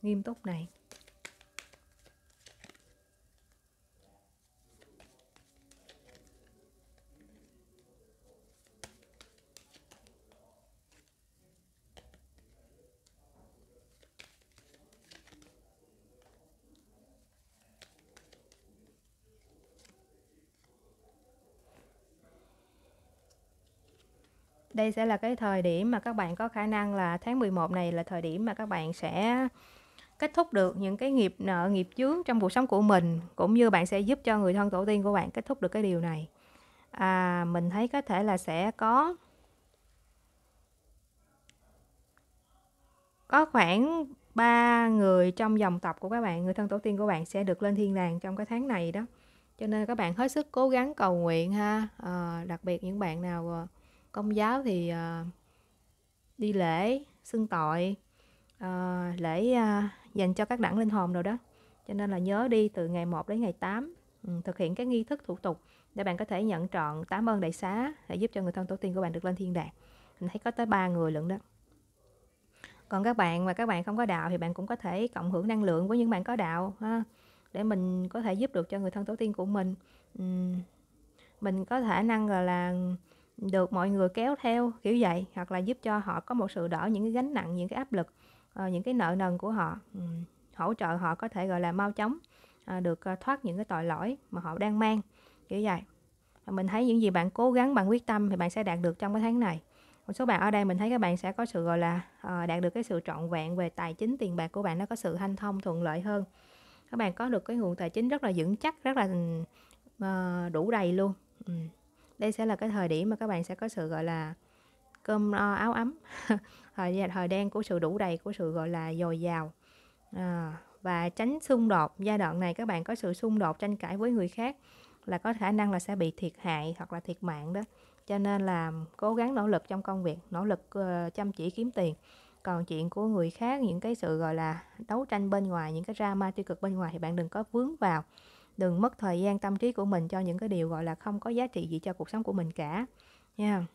nghiêm túc này? Đây sẽ là cái thời điểm mà các bạn có khả năng là tháng 11 này là thời điểm mà các bạn sẽ kết thúc được những cái nghiệp nợ, nghiệp chướng trong cuộc sống của mình cũng như bạn sẽ giúp cho người thân tổ tiên của bạn kết thúc được cái điều này. À, mình thấy có thể là sẽ có có khoảng ba người trong dòng tộc của các bạn, người thân tổ tiên của bạn sẽ được lên thiên đàng trong cái tháng này đó. Cho nên các bạn hết sức cố gắng cầu nguyện ha. À, đặc biệt những bạn nào ờ, công giáo thì uh, đi lễ xưng tội uh, lễ uh, dành cho các đẳng linh hồn rồi đó. Cho nên là nhớ đi từ ngày 1 đến ngày 8 ừ, thực hiện các nghi thức thủ tục để bạn có thể nhận trọn tám ơn đại xá để giúp cho người thân tổ tiên của bạn được lên thiên đàng. Mình thấy có tới ba người lận đó. Còn các bạn mà các bạn không có đạo thì bạn cũng có thể cộng hưởng năng lượng với những bạn có đạo ha để mình có thể giúp được cho người thân tổ tiên của mình. Uhm, mình có khả năng là, là được mọi người kéo theo kiểu vậy hoặc là giúp cho họ có một sự đỡ những cái gánh nặng những cái áp lực uh, những cái nợ nần của họ um, hỗ trợ họ có thể gọi là mau chóng uh, được uh, thoát những cái tội lỗi mà họ đang mang kiểu vậy. Mình thấy những gì bạn cố gắng bạn quyết tâm thì bạn sẽ đạt được trong cái tháng này. Một số bạn ở đây mình thấy các bạn sẽ có sự gọi là uh, đạt được cái sự trọn vẹn về tài chính tiền bạc của bạn nó có sự hanh thông thuận lợi hơn. Các bạn có được cái nguồn tài chính rất là vững chắc rất là uh, đủ đầy luôn ừ đây sẽ là cái thời điểm mà các bạn sẽ có sự gọi là cơm no áo ấm. Thời thời đen của sự đủ đầy của sự gọi là dồi dào. À, và tránh xung đột. Giai đoạn này các bạn có sự xung đột tranh cãi với người khác là có khả năng là sẽ bị thiệt hại hoặc là thiệt mạng đó. Cho nên là cố gắng nỗ lực trong công việc nỗ lực uh, chăm chỉ kiếm tiền. Còn chuyện của người khác những cái sự gọi là đấu tranh bên ngoài những cái drama tiêu cực bên ngoài thì bạn đừng có vướng vào đừng mất thời gian tâm trí của mình cho những cái điều gọi là không có giá trị gì cho cuộc sống của mình cả nha.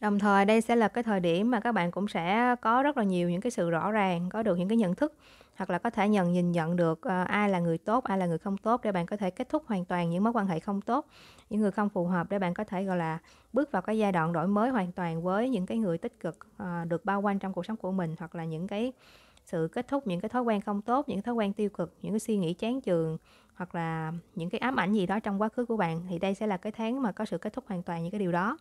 Đồng thời đây sẽ là cái thời điểm mà các bạn cũng sẽ có rất là nhiều những cái sự rõ ràng có được những cái nhận thức hoặc là có thể nhận nhìn nhận được uh, ai là người tốt ai là người không tốt để bạn có thể kết thúc hoàn toàn những mối quan hệ không tốt những người không phù hợp để bạn có thể gọi là bước vào cái giai đoạn đổi mới hoàn toàn với những cái người tích cực uh, được bao quanh trong cuộc sống của mình hoặc là những cái sự kết thúc những cái thói quen không tốt những thói quen tiêu cực những cái suy nghĩ chán chường hoặc là những cái ám ảnh gì đó trong quá khứ của bạn thì đây sẽ là cái tháng mà có sự kết thúc hoàn toàn những cái điều đó.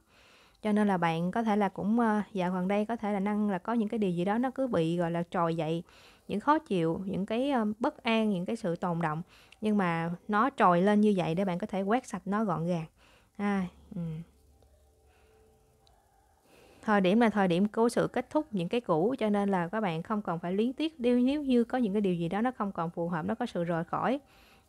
Cho nên là bạn có thể là cũng ờ, dạo gần đây có thể là năng là có những cái điều gì đó nó cứ bị gọi là trồi dậy những khó chịu những cái ờ, bất an những cái sự tồn động nhưng mà nó trồi lên như vậy để bạn có thể quét sạch nó gọn gàng. À, ừ thời điểm là thời điểm của sự kết thúc những cái cũ cho nên là các bạn không còn phải luyến tiếc nếu nếu như có những cái điều gì đó nó không còn phù hợp nó có sự rời khỏi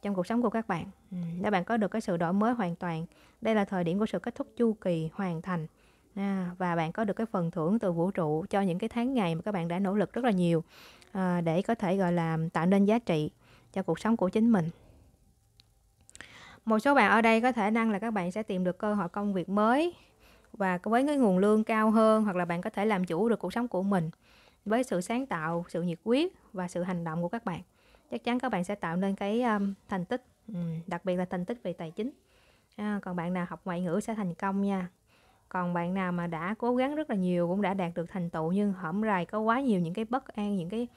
trong cuộc sống của các bạn. Ừ, để bạn có được cái sự đổi mới hoàn toàn đây là thời điểm của sự kết thúc chu kỳ hoàn thành. À, và bạn có được cái phần thưởng từ vũ trụ cho những cái tháng ngày mà các bạn đã nỗ lực rất là nhiều à, để có thể gọi là tạo nên giá trị cho cuộc sống của chính mình. Một số bạn ở đây có thể năng là các bạn sẽ tìm được cơ hội công việc mới và với cái nguồn lương cao hơn hoặc là bạn có thể làm chủ được cuộc sống của mình với sự sáng tạo sự nhiệt huyết và sự hành động của các bạn. Chắc chắn các bạn sẽ tạo nên cái um, thành tích um, đặc biệt là thành tích về tài chính. À, còn bạn nào học ngoại ngữ sẽ thành công nha. Còn bạn nào mà đã cố gắng rất là nhiều cũng đã đạt được thành tựu nhưng hổm rày có quá nhiều những cái bất an những cái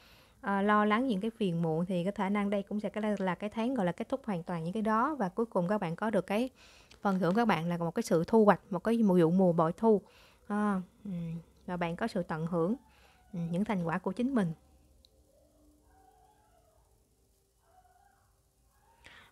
à, lo lắng những cái phiền muộn thì có khả năng đây cũng sẽ là cái tháng gọi là kết thúc hoàn toàn những cái đó và cuối cùng các bạn có được cái phần thưởng các bạn là một cái sự thu hoạch một cái một vụ mùa bội thu. À, và bạn có sự tận hưởng ừ, những thành quả của chính mình.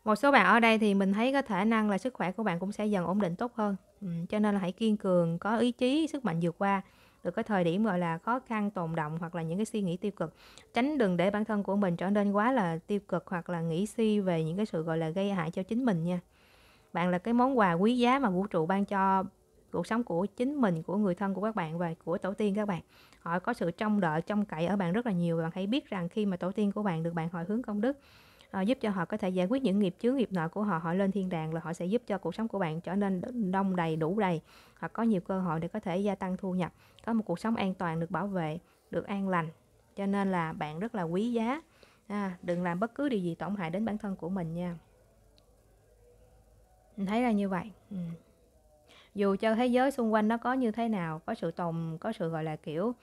Một số bạn ở đây thì mình thấy có khả năng là sức khỏe của bạn cũng sẽ dần ổn định tốt hơn. Ừ, cho nên là hãy kiên cường có ý chí sức mạnh vượt qua được cái thời điểm, gọi là, khó khăn, tồn động hoặc là những cái suy nghĩ tiêu cực. Tránh đừng để bản thân của mình trở nên quá là tiêu cực hoặc là nghĩ suy về những cái sự, gọi là, gây hại cho chính mình nha. Bạn là cái món quà quý giá mà vũ trụ ban cho cuộc sống của chính mình, của người thân, của các bạn và của tổ tiên các bạn. Họ có sự trông đợi, trông cậy ở bạn rất là nhiều và bạn hãy biết rằng khi mà tổ tiên của bạn được bạn hồi hướng công đức uh, giúp cho họ có thể giải quyết những nghiệp chướng nghiệp nợ của họ. Họ lên thiên đàng là họ sẽ giúp cho cuộc sống của bạn trở nên đông đầy đủ đầy. Họ có nhiều cơ hội để có thể gia tăng thu nhập có một cuộc sống an toàn được bảo vệ được an lành. Cho nên là bạn rất là quý giá. À, đừng làm bất cứ điều gì tổn hại đến bản thân của mình nha. Mình thấy là như vậy. Ừ. dù cho thế giới xung quanh nó có như thế nào có sự tồn có sự gọi là kiểu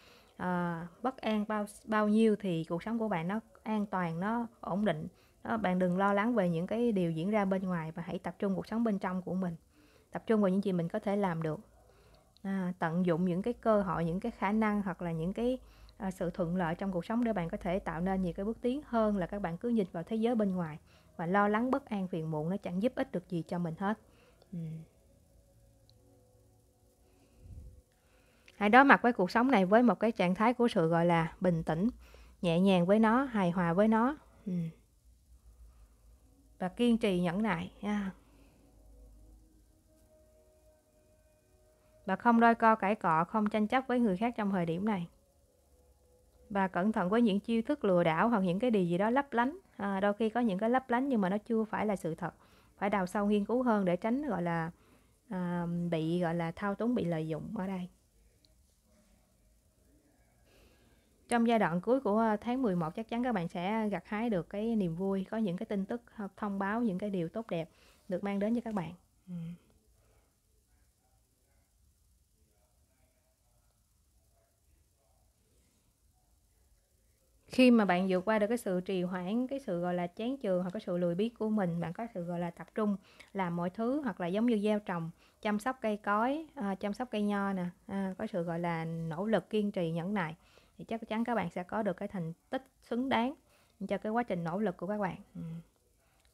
uh, bất an bao bao nhiêu thì cuộc sống của bạn nó an toàn nó ổn định đó, bạn đừng lo lắng về những cái điều diễn ra bên ngoài và hãy tập trung cuộc sống bên trong của mình. Tập trung vào những gì mình có thể làm được. À, tận dụng những cái cơ hội những cái khả năng hoặc là những cái à, sự thuận lợi trong cuộc sống để bạn có thể tạo nên nhiều cái bước tiến hơn là các bạn cứ nhìn vào thế giới bên ngoài và lo lắng bất an phiền muộn nó chẳng giúp ích được gì cho mình hết. Ừ. hãy đối mặt với cuộc sống này với một cái trạng thái của sự gọi là bình tĩnh nhẹ nhàng với nó hài hòa với nó. Ừ và kiên trì nhẫn nại nha và không đôi co cãi cọ không tranh chấp với người khác trong thời điểm này. Và cẩn thận với những chiêu thức lừa đảo hoặc những cái điều gì đó lấp lánh. À, đôi khi có những cái lấp lánh nhưng mà nó chưa phải là sự thật. Phải đào sâu nghiên cứu hơn để tránh gọi là à, bị gọi là thao túng bị lợi dụng ở đây. Trong giai đoạn cuối của ờ, tháng 11 chắc chắn các bạn sẽ gặt hái được cái niềm vui có những cái tin tức thông báo những cái điều tốt đẹp được mang đến cho các bạn ừ. khi mà bạn vượt qua được cái sự trì hoãn cái sự gọi là chán chường hoặc cái sự lười biếng của mình bạn có sự gọi là tập trung làm mọi thứ hoặc là giống như gieo trồng chăm sóc cây cối à, chăm sóc cây nho nè à, có sự gọi là nỗ lực kiên trì nhẫn nại thì chắc chắn các bạn sẽ có được cái thành tích xứng đáng cho cái quá trình nỗ lực của các bạn. Ừ.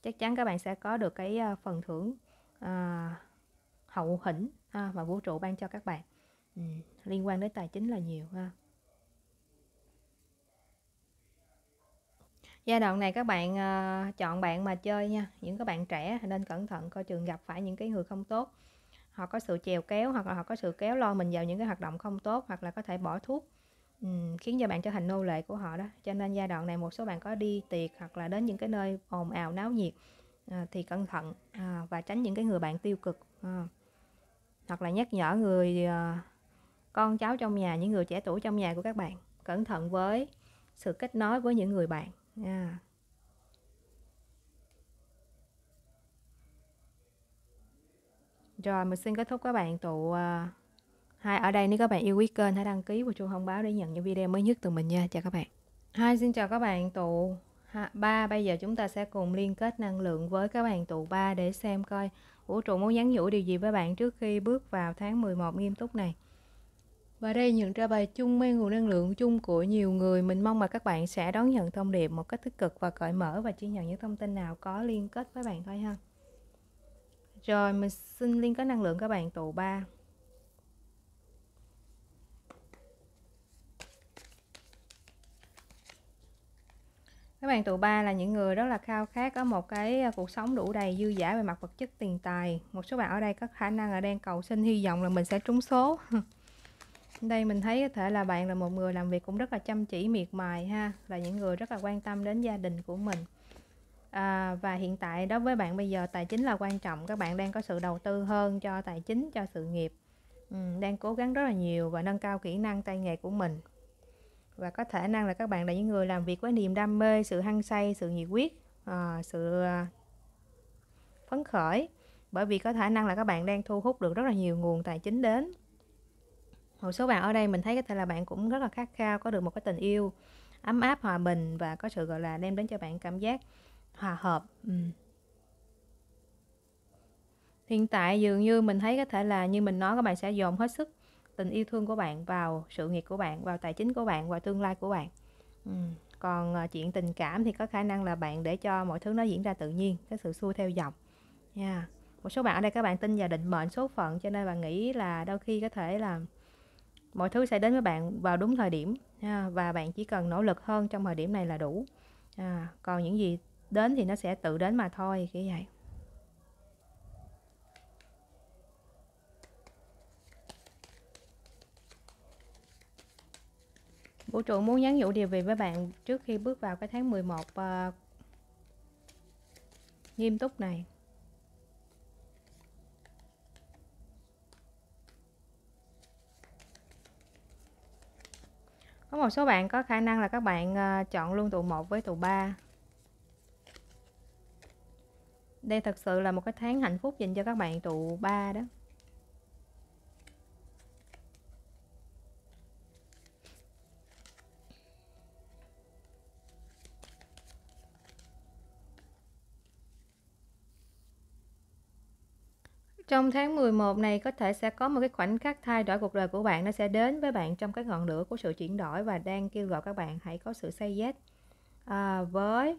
chắc chắn các bạn sẽ có được cái à, phần thưởng à, hậu hĩnh ha, mà vũ trụ ban cho các bạn. Ừ. liên quan đến tài chính là nhiều ha. Giai đoạn này các bạn uh, chọn bạn mà chơi nha. Những các bạn trẻ nên cẩn thận coi chừng gặp phải những cái người không tốt. Họ có sự chèo kéo hoặc là họ có sự kéo lo mình vào những cái hoạt động không tốt hoặc là có thể bỏ thuốc. Khiến cho bạn trở thành nô lệ của họ đó. Cho nên giai đoạn này một số bạn có đi tiệc hoặc là đến những cái nơi ồn ào náo nhiệt à, thì cẩn thận à, và tránh những cái người bạn tiêu cực à. hoặc là nhắc nhở người à, con cháu trong nhà những người trẻ tuổi trong nhà của các bạn cẩn thận với sự kết nối với những người bạn à. rồi mình xin kết thúc các bạn tụ à, Hai, ở đây nếu các bạn yêu quý kênh hãy đăng ký và chuông thông báo để nhận những video mới nhất từ mình nha. Chào các bạn. Hai, xin chào các bạn tụ ba Bây giờ chúng ta sẽ cùng liên kết năng lượng với các bạn tụ ba để xem coi vũ trụ muốn nhắn nhủ điều gì với bạn trước khi bước vào tháng 11 nghiêm túc này. Và đây nhận ra bài chung mang nguồn năng lượng chung của nhiều người. Mình mong mà các bạn sẽ đón nhận thông điệp một cách tích cực và cởi mở và chỉ nhận những thông tin nào có liên kết với bạn thôi ha. Rồi mình xin liên kết năng lượng các bạn tụ ba các bạn tụ ba là những người rất là khao khát có một cái à, cuộc sống đủ đầy dư giả về mặt vật chất tiền tài. Một số bạn ở đây có khả năng là đang cầu xin hy vọng là mình sẽ trúng số. Đây mình thấy có thể là bạn là một người làm việc cũng rất là chăm chỉ miệt mài ha là những người rất là quan tâm đến gia đình của mình. À, và hiện tại đối với bạn bây giờ tài chính là quan trọng các bạn đang có sự đầu tư hơn cho tài chính cho sự nghiệp. Ừ, đang cố gắng rất là nhiều và nâng cao kỹ năng tay nghề của mình và có thể năng là các bạn là những người làm việc với niềm đam mê sự hăng say sự nhiệt huyết à, sự ờ, phấn khởi. Bởi vì có khả năng là các bạn đang thu hút được rất là nhiều nguồn tài chính đến. Một số bạn ở đây mình thấy có thể là bạn cũng rất là khát khao có được một cái tình yêu ấm áp hòa bình và có sự gọi là đem đến cho bạn cảm giác hòa hợp. Ừ. hiện tại dường như mình thấy có thể là như mình nói các bạn sẽ dồn hết sức tình yêu thương của bạn vào sự nghiệp của bạn vào tài chính của bạn vào tương lai của bạn ừ. còn ờ, chuyện tình cảm thì có khả năng là bạn để cho mọi thứ nó diễn ra tự nhiên cái sự xuôi theo dòng nha yeah. một số bạn ở đây các bạn tin vào định mệnh số phận cho nên bạn nghĩ là đôi khi có thể là mọi thứ sẽ đến với bạn vào đúng thời điểm và bạn chỉ cần nỗ lực hơn trong thời điểm này là đủ à, còn những gì đến thì nó sẽ tự đến mà thôi kiểu vậy Vũ trụ muốn nhắn nhủ điều gì với bạn trước khi bước vào cái tháng 11 uh, ờ, nghiêm túc này? Có một số bạn có khả năng là các bạn uh, chọn luôn tụ 1 với tụ 3. Đây thật sự là một cái tháng hạnh phúc dành cho các bạn tụ 3 đó. Trong tháng 11 này có thể sẽ có một cái khoảnh khắc thay đổi cuộc đời của bạn nó sẽ đến với bạn trong cái ngọn lửa của sự chuyển đổi và đang kêu gọi các bạn hãy có sự say yes à, với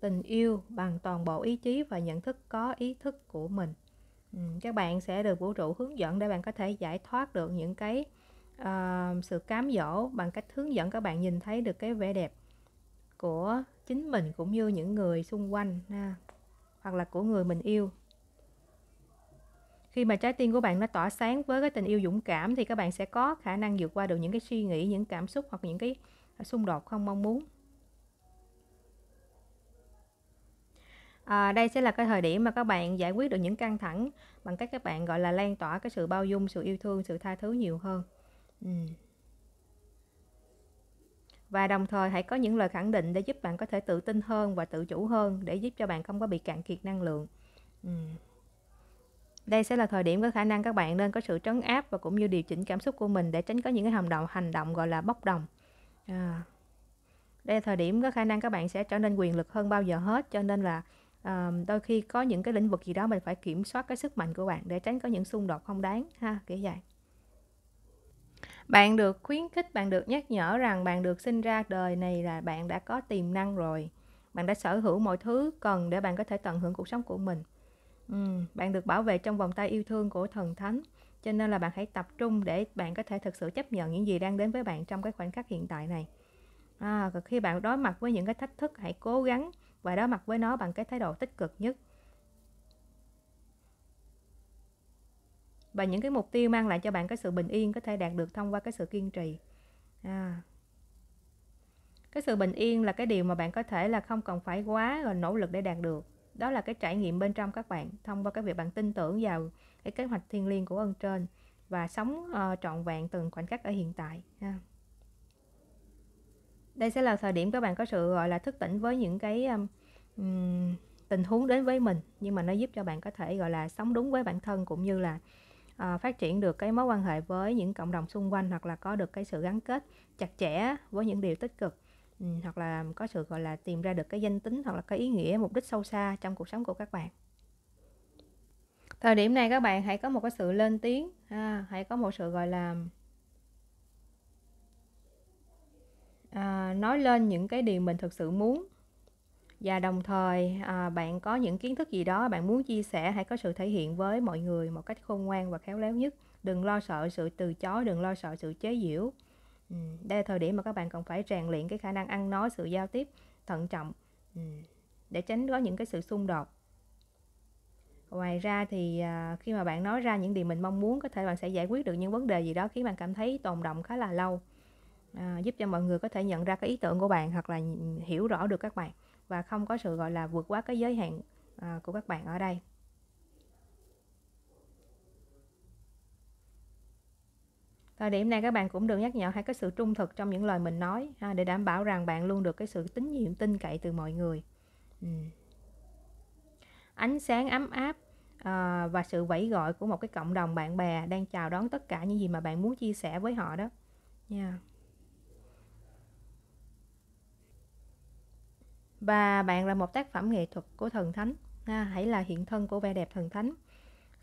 tình yêu bằng toàn bộ ý chí và nhận thức có ý thức của mình. Ừ, các bạn sẽ được vũ trụ hướng dẫn để bạn có thể giải thoát được những cái uh, sự cám dỗ bằng cách hướng dẫn các bạn nhìn thấy được cái vẻ đẹp của chính mình cũng như những người xung quanh ha, hoặc là của người mình yêu khi mà trái tim của bạn nó tỏa sáng với cái tình yêu dũng cảm thì các bạn sẽ có khả năng vượt qua được những cái suy nghĩ những cảm xúc hoặc những cái à, xung đột không mong muốn à, đây sẽ là cái thời điểm mà các bạn giải quyết được những căng thẳng bằng cách các bạn gọi là lan tỏa cái sự bao dung sự yêu thương sự tha thứ nhiều hơn ừ. và đồng thời hãy có những lời khẳng định để giúp bạn có thể tự tin hơn và tự chủ hơn để giúp cho bạn không có bị cạn kiệt năng lượng ừ. Đây sẽ là thời điểm có khả năng các bạn nên có sự trấn áp và cũng như điều chỉnh cảm xúc của mình để tránh có những cái hành động hành động gọi là bốc đồng. À. Đây là thời điểm có khả năng các bạn sẽ trở nên quyền lực hơn bao giờ hết cho nên là à, đôi khi có những cái lĩnh vực gì đó mình phải kiểm soát cái sức mạnh của bạn để tránh có những xung đột không đáng ha kiểu vậy. Bạn được khuyến khích, bạn được nhắc nhở rằng bạn được sinh ra đời này là bạn đã có tiềm năng rồi. Bạn đã sở hữu mọi thứ cần để bạn có thể tận hưởng cuộc sống của mình Ừ, bạn được bảo vệ trong vòng tay yêu thương của thần thánh. Cho nên là bạn hãy tập trung để bạn có thể thực sự chấp nhận những gì đang đến với bạn trong cái khoảnh khắc hiện tại này. À, khi bạn đối mặt với những cái thách thức, hãy cố gắng và đối mặt với nó bằng cái thái độ tích cực nhất. Và những cái mục tiêu mang lại cho bạn cái sự bình yên có thể đạt được thông qua cái sự kiên trì. À. Cái sự bình yên là cái điều mà bạn có thể là không cần phải quá rồi nỗ lực để đạt được đó là cái trải nghiệm bên trong các bạn thông qua cái việc bạn tin tưởng vào cái kế hoạch thiên liêng của ơn trên và sống uh, trọn vẹn từng khoảnh khắc ở hiện tại ha. đây sẽ là thời điểm các bạn có sự gọi là thức tỉnh với những cái um, tình huống đến với mình nhưng mà nó giúp cho bạn có thể gọi là sống đúng với bản thân cũng như là uh, phát triển được cái mối quan hệ với những cộng đồng xung quanh hoặc là có được cái sự gắn kết chặt chẽ với những điều tích cực Ừ, hoặc là có sự gọi là tìm ra được cái danh tính hoặc là cái ý nghĩa mục đích sâu xa trong cuộc sống của các bạn. Thời điểm này các bạn hãy có một cái sự lên tiếng ha, hãy có một sự gọi là à, nói lên những cái điều mình thực sự muốn. Và đồng thời à, bạn có những kiến thức gì đó bạn muốn chia sẻ hãy có sự thể hiện với mọi người một cách khôn ngoan và khéo léo nhất. Đừng lo sợ sự từ chối đừng lo sợ sự chế giễu. Ừ, đây là thời điểm mà các bạn cần phải rèn luyện cái khả năng ăn nói sự giao tiếp thận trọng ừ, để tránh có những cái sự xung đột. Ngoài ra thì à, khi mà bạn nói ra những điều mình mong muốn có thể bạn sẽ giải quyết được những vấn đề gì đó khiến bạn cảm thấy tồn động khá là lâu à, giúp cho mọi người có thể nhận ra cái ý tưởng của bạn hoặc là hiểu rõ được các bạn và không có sự gọi là vượt quá cái giới hạn à, của các bạn ở đây. Thời điểm này các bạn cũng được nhắc nhở hãy có sự trung thực trong những lời mình nói ha, để đảm bảo rằng bạn luôn được cái sự tín nhiệm, tin cậy từ mọi người. Ừ. Ánh sáng ấm áp à, và sự vẫy gọi của một cái cộng đồng bạn bè đang chào đón tất cả những gì mà bạn muốn chia sẻ với họ đó. Nha. Yeah. Và bạn là một tác phẩm nghệ thuật của thần thánh. Ha, hãy là hiện thân của vẻ đẹp thần thánh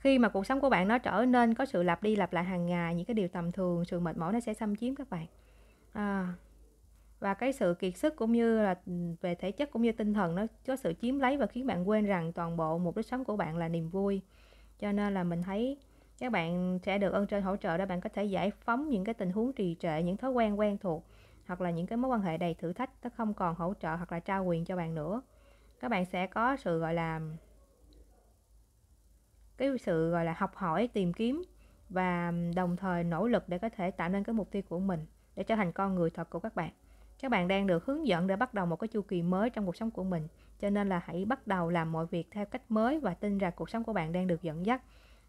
khi mà cuộc sống của bạn nó trở nên có sự lặp đi lặp lại hàng ngày những cái điều tầm thường sự mệt mỏi nó sẽ xâm chiếm các bạn. À, và cái sự kiệt sức cũng như là ừ, về thể chất cũng như tinh thần nó có sự chiếm lấy và khiến bạn quên rằng toàn bộ mục đích sống của bạn là niềm vui. Cho nên là mình thấy các bạn sẽ được ơn trên hỗ trợ để bạn có thể giải phóng những cái tình huống trì trệ những thói quen quen thuộc hoặc là những cái mối quan hệ đầy thử thách nó không còn hỗ trợ hoặc là trao quyền cho bạn nữa. Các bạn sẽ có sự gọi là cái sự, gọi là, học hỏi, tìm kiếm và đồng thời nỗ lực để có thể tạo nên cái mục tiêu của mình để trở thành con người thật của các bạn. Các bạn đang được hướng dẫn để bắt đầu một cái chu kỳ mới trong cuộc sống của mình, cho nên là hãy bắt đầu làm mọi việc theo cách mới và tin rằng cuộc sống của bạn đang được dẫn dắt.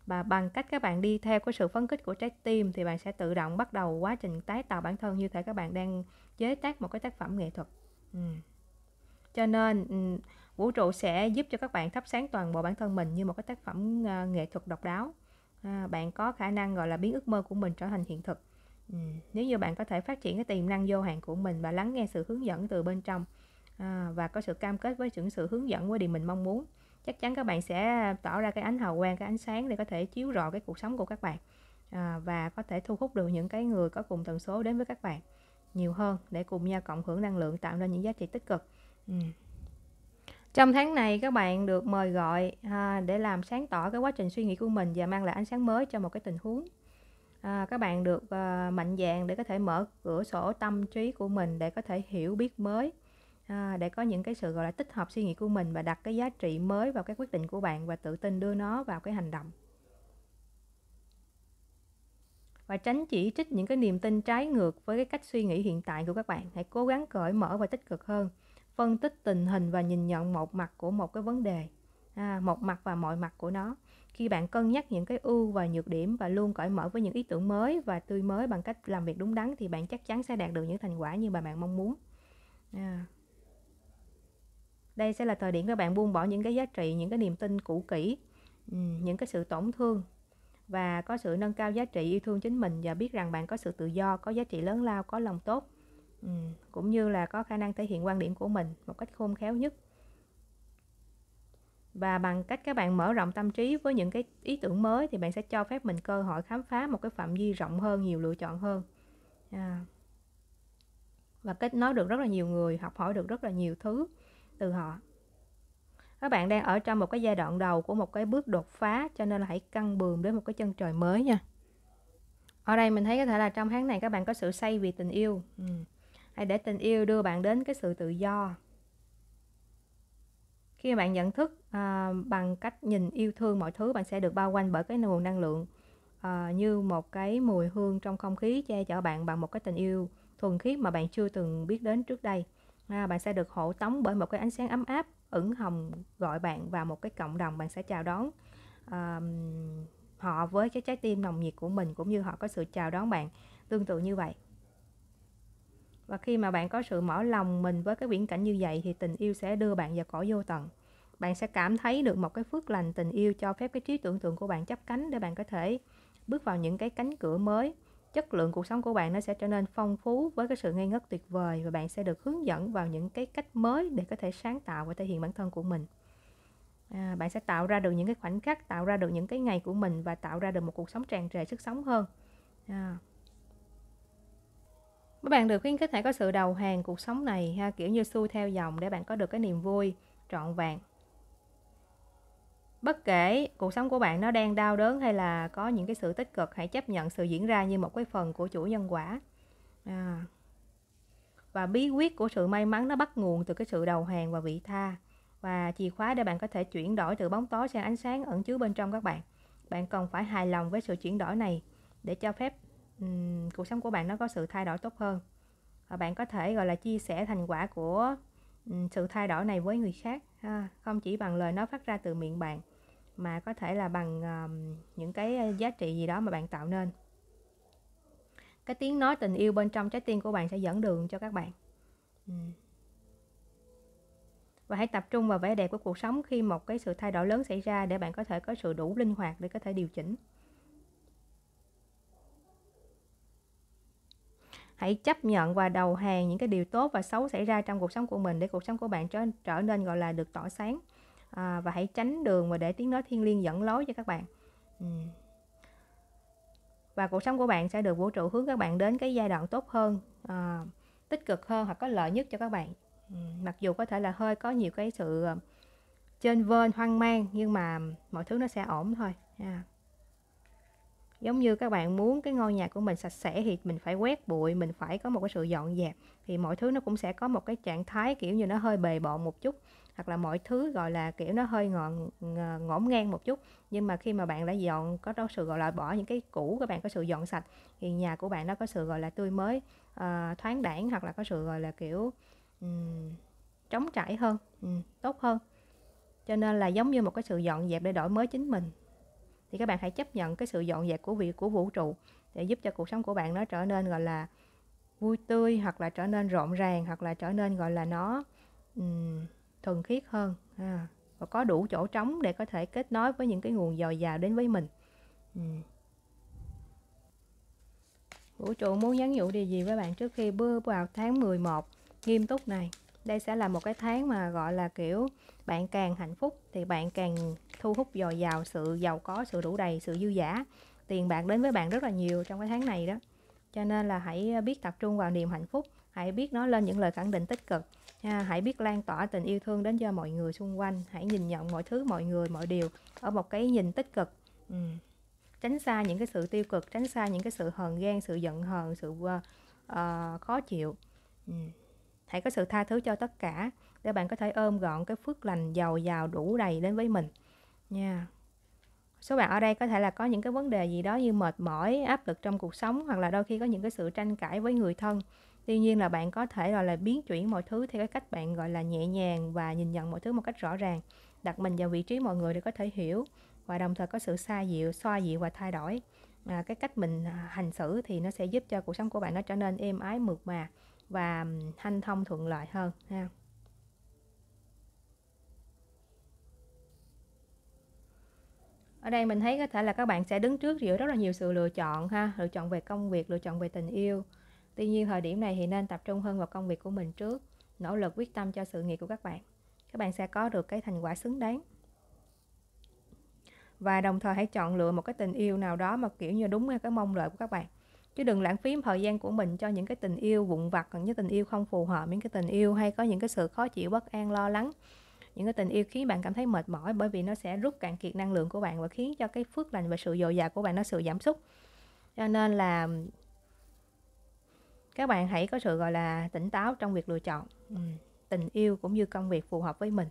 Và bằng cách các bạn đi theo cái sự phấn khích của trái tim thì bạn sẽ tự động bắt đầu quá trình tái tạo bản thân như thể các bạn đang chế tác một cái tác phẩm nghệ thuật. Ừ. cho nên vũ trụ sẽ giúp cho các bạn thắp sáng toàn bộ bản thân mình như một cái tác phẩm ờ, nghệ thuật độc đáo à, bạn có khả năng gọi là biến ước mơ của mình trở thành hiện thực ừ. nếu như bạn có thể phát triển cái tiềm năng vô hạn của mình và lắng nghe sự hướng dẫn từ bên trong à, và có sự cam kết với những sự hướng dẫn với điều mình mong muốn chắc chắn các bạn sẽ tỏ ra cái ánh hào quang cái ánh sáng để có thể chiếu rọi cái cuộc sống của các bạn à, và có thể thu hút được những cái người có cùng tần số đến với các bạn nhiều hơn để cùng nhau cộng hưởng năng lượng tạo nên những giá trị tích cực ừ trong tháng này các bạn được mời gọi à, để làm sáng tỏ cái quá trình suy nghĩ của mình và mang lại ánh sáng mới cho một cái tình huống. À, các bạn được à, mạnh dạng để có thể mở cửa sổ tâm trí của mình để có thể hiểu biết mới à, để có những cái sự gọi là tích hợp suy nghĩ của mình và đặt cái giá trị mới vào cái quyết định của bạn và tự tin đưa nó vào cái hành động. Và tránh chỉ trích những cái niềm tin trái ngược với cái cách suy nghĩ hiện tại của các bạn. Hãy cố gắng cởi mở và tích cực hơn phân tích tình hình và nhìn nhận một mặt của một cái vấn đề. À, một mặt và mọi mặt của nó. Khi bạn cân nhắc những cái ưu và nhược điểm và luôn cởi mở với những ý tưởng mới và tươi mới bằng cách làm việc đúng đắn thì bạn chắc chắn sẽ đạt được những thành quả như mà bạn mong muốn. À. đây sẽ là thời điểm các bạn buông bỏ những cái giá trị những cái niềm tin cũ kỹ ừ, những cái sự tổn thương và có sự nâng cao giá trị yêu thương chính mình và biết rằng bạn có sự tự do có giá trị lớn lao có lòng tốt. Ừ, cũng như là có khả năng thể hiện quan điểm của mình một cách khôn khéo nhất. Và bằng cách các bạn mở rộng tâm trí với những cái ý tưởng mới thì bạn sẽ cho phép mình cơ hội khám phá một cái phạm vi rộng hơn, nhiều lựa chọn hơn. À. và kết nối được rất là nhiều người, học hỏi được rất là nhiều thứ từ họ. Các bạn đang ở trong một cái giai đoạn đầu của một cái bước đột phá, cho nên là hãy căng bường đến một cái chân trời mới nha. Ở đây mình thấy có thể là trong tháng này các bạn có sự say vì tình yêu. Ừ hãy để tình yêu đưa bạn đến cái sự tự do. Khi bạn nhận thức à, bằng cách nhìn yêu thương mọi thứ bạn sẽ được bao quanh bởi cái nguồn năng lượng à, như một cái mùi hương trong không khí che chở bạn bằng một cái tình yêu thuần khiết mà bạn chưa từng biết đến trước đây. À, bạn sẽ được hộ tống bởi một cái ánh sáng ấm áp ửng hồng gọi bạn vào một cái cộng đồng bạn sẽ chào đón à, họ với cái trái tim nồng nhiệt của mình cũng như họ có sự chào đón bạn. Tương tự như vậy và khi mà bạn có sự mở lòng mình với cái viễn cảnh như vậy thì tình yêu sẽ đưa bạn vào cõi vô tận. Bạn sẽ cảm thấy được một cái phước lành tình yêu cho phép cái trí tưởng tượng của bạn chấp cánh để bạn có thể bước vào những cái cánh cửa mới. Chất lượng cuộc sống của bạn nó sẽ trở nên phong phú với cái sự ngây ngất tuyệt vời và bạn sẽ được hướng dẫn vào những cái cách mới để có thể sáng tạo và thể hiện bản thân của mình. À, bạn sẽ tạo ra được những cái khoảnh khắc tạo ra được những cái ngày của mình và tạo ra được một cuộc sống tràn trề sức sống hơn. À. Mấy bạn được khuyến khích hãy có sự đầu hàng cuộc sống này ha, kiểu như xuôi theo dòng để bạn có được cái niềm vui trọn vẹn. Bất kể cuộc sống của bạn nó đang đau đớn hay là có những cái sự tích cực, hãy chấp nhận sự diễn ra như một cái phần của chủ nhân quả. À. Và bí quyết của sự may mắn nó bắt nguồn từ cái sự đầu hàng và vị tha. Và chìa khóa để bạn có thể chuyển đổi từ bóng tối sang ánh sáng ẩn chứa bên trong các bạn. Bạn cần phải hài lòng với sự chuyển đổi này để cho phép um, cuộc sống của bạn nó có sự thay đổi tốt hơn và bạn có thể gọi là chia sẻ thành quả của um, sự thay đổi này với người khác ha. không chỉ bằng lời nói phát ra từ miệng bạn mà có thể là bằng um, những cái giá trị gì đó mà bạn tạo nên cái tiếng nói tình yêu bên trong trái tim của bạn sẽ dẫn đường cho các bạn um. và hãy tập trung vào vẻ đẹp của cuộc sống khi một cái sự thay đổi lớn xảy ra để bạn có thể có sự đủ linh hoạt để có thể điều chỉnh hãy chấp nhận và đầu hàng những cái điều tốt và xấu xảy ra trong cuộc sống của mình để cuộc sống của bạn trở trở nên gọi là được tỏ sáng à, và hãy tránh đường và để tiếng nói thiên liêng dẫn lối cho các bạn ừ. và cuộc sống của bạn sẽ được vũ trụ hướng các bạn đến cái giai đoạn tốt hơn à, tích cực hơn hoặc có lợi nhất cho các bạn ừ. mặc dù có thể là hơi có nhiều cái sự ờ, trên vên hoang mang nhưng mà mọi thứ nó sẽ ổn thôi yeah giống như các bạn muốn cái ngôi nhà của mình sạch sẽ thì mình phải quét bụi mình phải có một cái sự dọn dẹp. Thì mọi thứ nó cũng sẽ có một cái trạng thái kiểu như nó hơi bề bộn một chút hoặc là mọi thứ gọi là kiểu nó hơi ngọn ngổn ngang một chút. Nhưng mà khi mà bạn đã dọn có đó sự gọi là bỏ những cái cũ các bạn có sự dọn sạch thì nhà của bạn nó có sự gọi là tươi mới uh, thoáng đãng hoặc là có sự gọi là kiểu um, trống trải hơn um, tốt hơn. Cho nên là giống như một cái sự dọn dẹp để đổi mới chính mình thì các bạn hãy chấp nhận cái sự dọn dẹp của vị của vũ trụ để giúp cho cuộc sống của bạn nó trở nên gọi là vui tươi hoặc là trở nên rộn ràng hoặc là trở nên gọi là nó um, thuần khiết hơn à, và có đủ chỗ trống để có thể kết nối với những cái nguồn dồi dào đến với mình um. vũ trụ muốn nhắn nhủ điều gì với bạn trước khi bước vào tháng 11 nghiêm túc này đây sẽ là một cái tháng mà gọi là kiểu bạn càng hạnh phúc thì bạn càng thu hút dồi dào sự giàu có sự đủ đầy sự dư giả tiền bạc đến với bạn rất là nhiều trong cái tháng này đó. Cho nên là hãy biết tập trung vào niềm hạnh phúc hãy biết nói lên những lời khẳng định tích cực ha, hãy biết lan tỏa tình yêu thương đến cho mọi người xung quanh. Hãy nhìn nhận mọi thứ mọi người mọi điều ở một cái nhìn tích cực. Ừ. tránh xa những cái sự tiêu cực tránh xa những cái sự hờn ghen sự giận hờn sự uh, uh, khó chịu. Ừ. hãy có sự tha thứ cho tất cả để bạn có thể ôm gọn cái phước lành giàu giàu đủ đầy đến với mình nha. Số bạn ở đây có thể là có những cái vấn đề gì đó như mệt mỏi áp lực trong cuộc sống hoặc là đôi khi có những cái sự tranh cãi với người thân. Tuy nhiên là bạn có thể gọi là biến chuyển mọi thứ theo cái cách bạn gọi là nhẹ nhàng và nhìn nhận mọi thứ một cách rõ ràng. Đặt mình vào vị trí mọi người để có thể hiểu và đồng thời có sự xa dịu xoa dịu và thay đổi. À, cái cách mình à, hành xử thì nó sẽ giúp cho cuộc sống của bạn nó trở nên êm ái mượt mà và hanh thông thuận lợi hơn ha. Ở đây mình thấy có thể là các bạn sẽ đứng trước giữa rất là nhiều sự lựa chọn ha, lựa chọn về công việc, lựa chọn về tình yêu. Tuy nhiên thời điểm này thì nên tập trung hơn vào công việc của mình trước, nỗ lực quyết tâm cho sự nghiệp của các bạn. Các bạn sẽ có được cái thành quả xứng đáng. Và đồng thời hãy chọn lựa một cái tình yêu nào đó mà, kiểu như, đúng cái mong đợi của các bạn. Chứ đừng lãng phí thời gian của mình cho những cái tình yêu vụn vặt những tình yêu không phù hợp, những cái tình yêu hay có những cái sự khó chịu, bất an, lo lắng những cái tình yêu khiến bạn cảm thấy mệt mỏi bởi vì nó sẽ rút cạn kiệt năng lượng của bạn và khiến cho cái phước lành và sự dồi dào của bạn nó sự giảm sút. Cho nên là các bạn hãy có sự gọi là tỉnh táo trong việc lựa chọn ừ, tình yêu cũng như công việc phù hợp với mình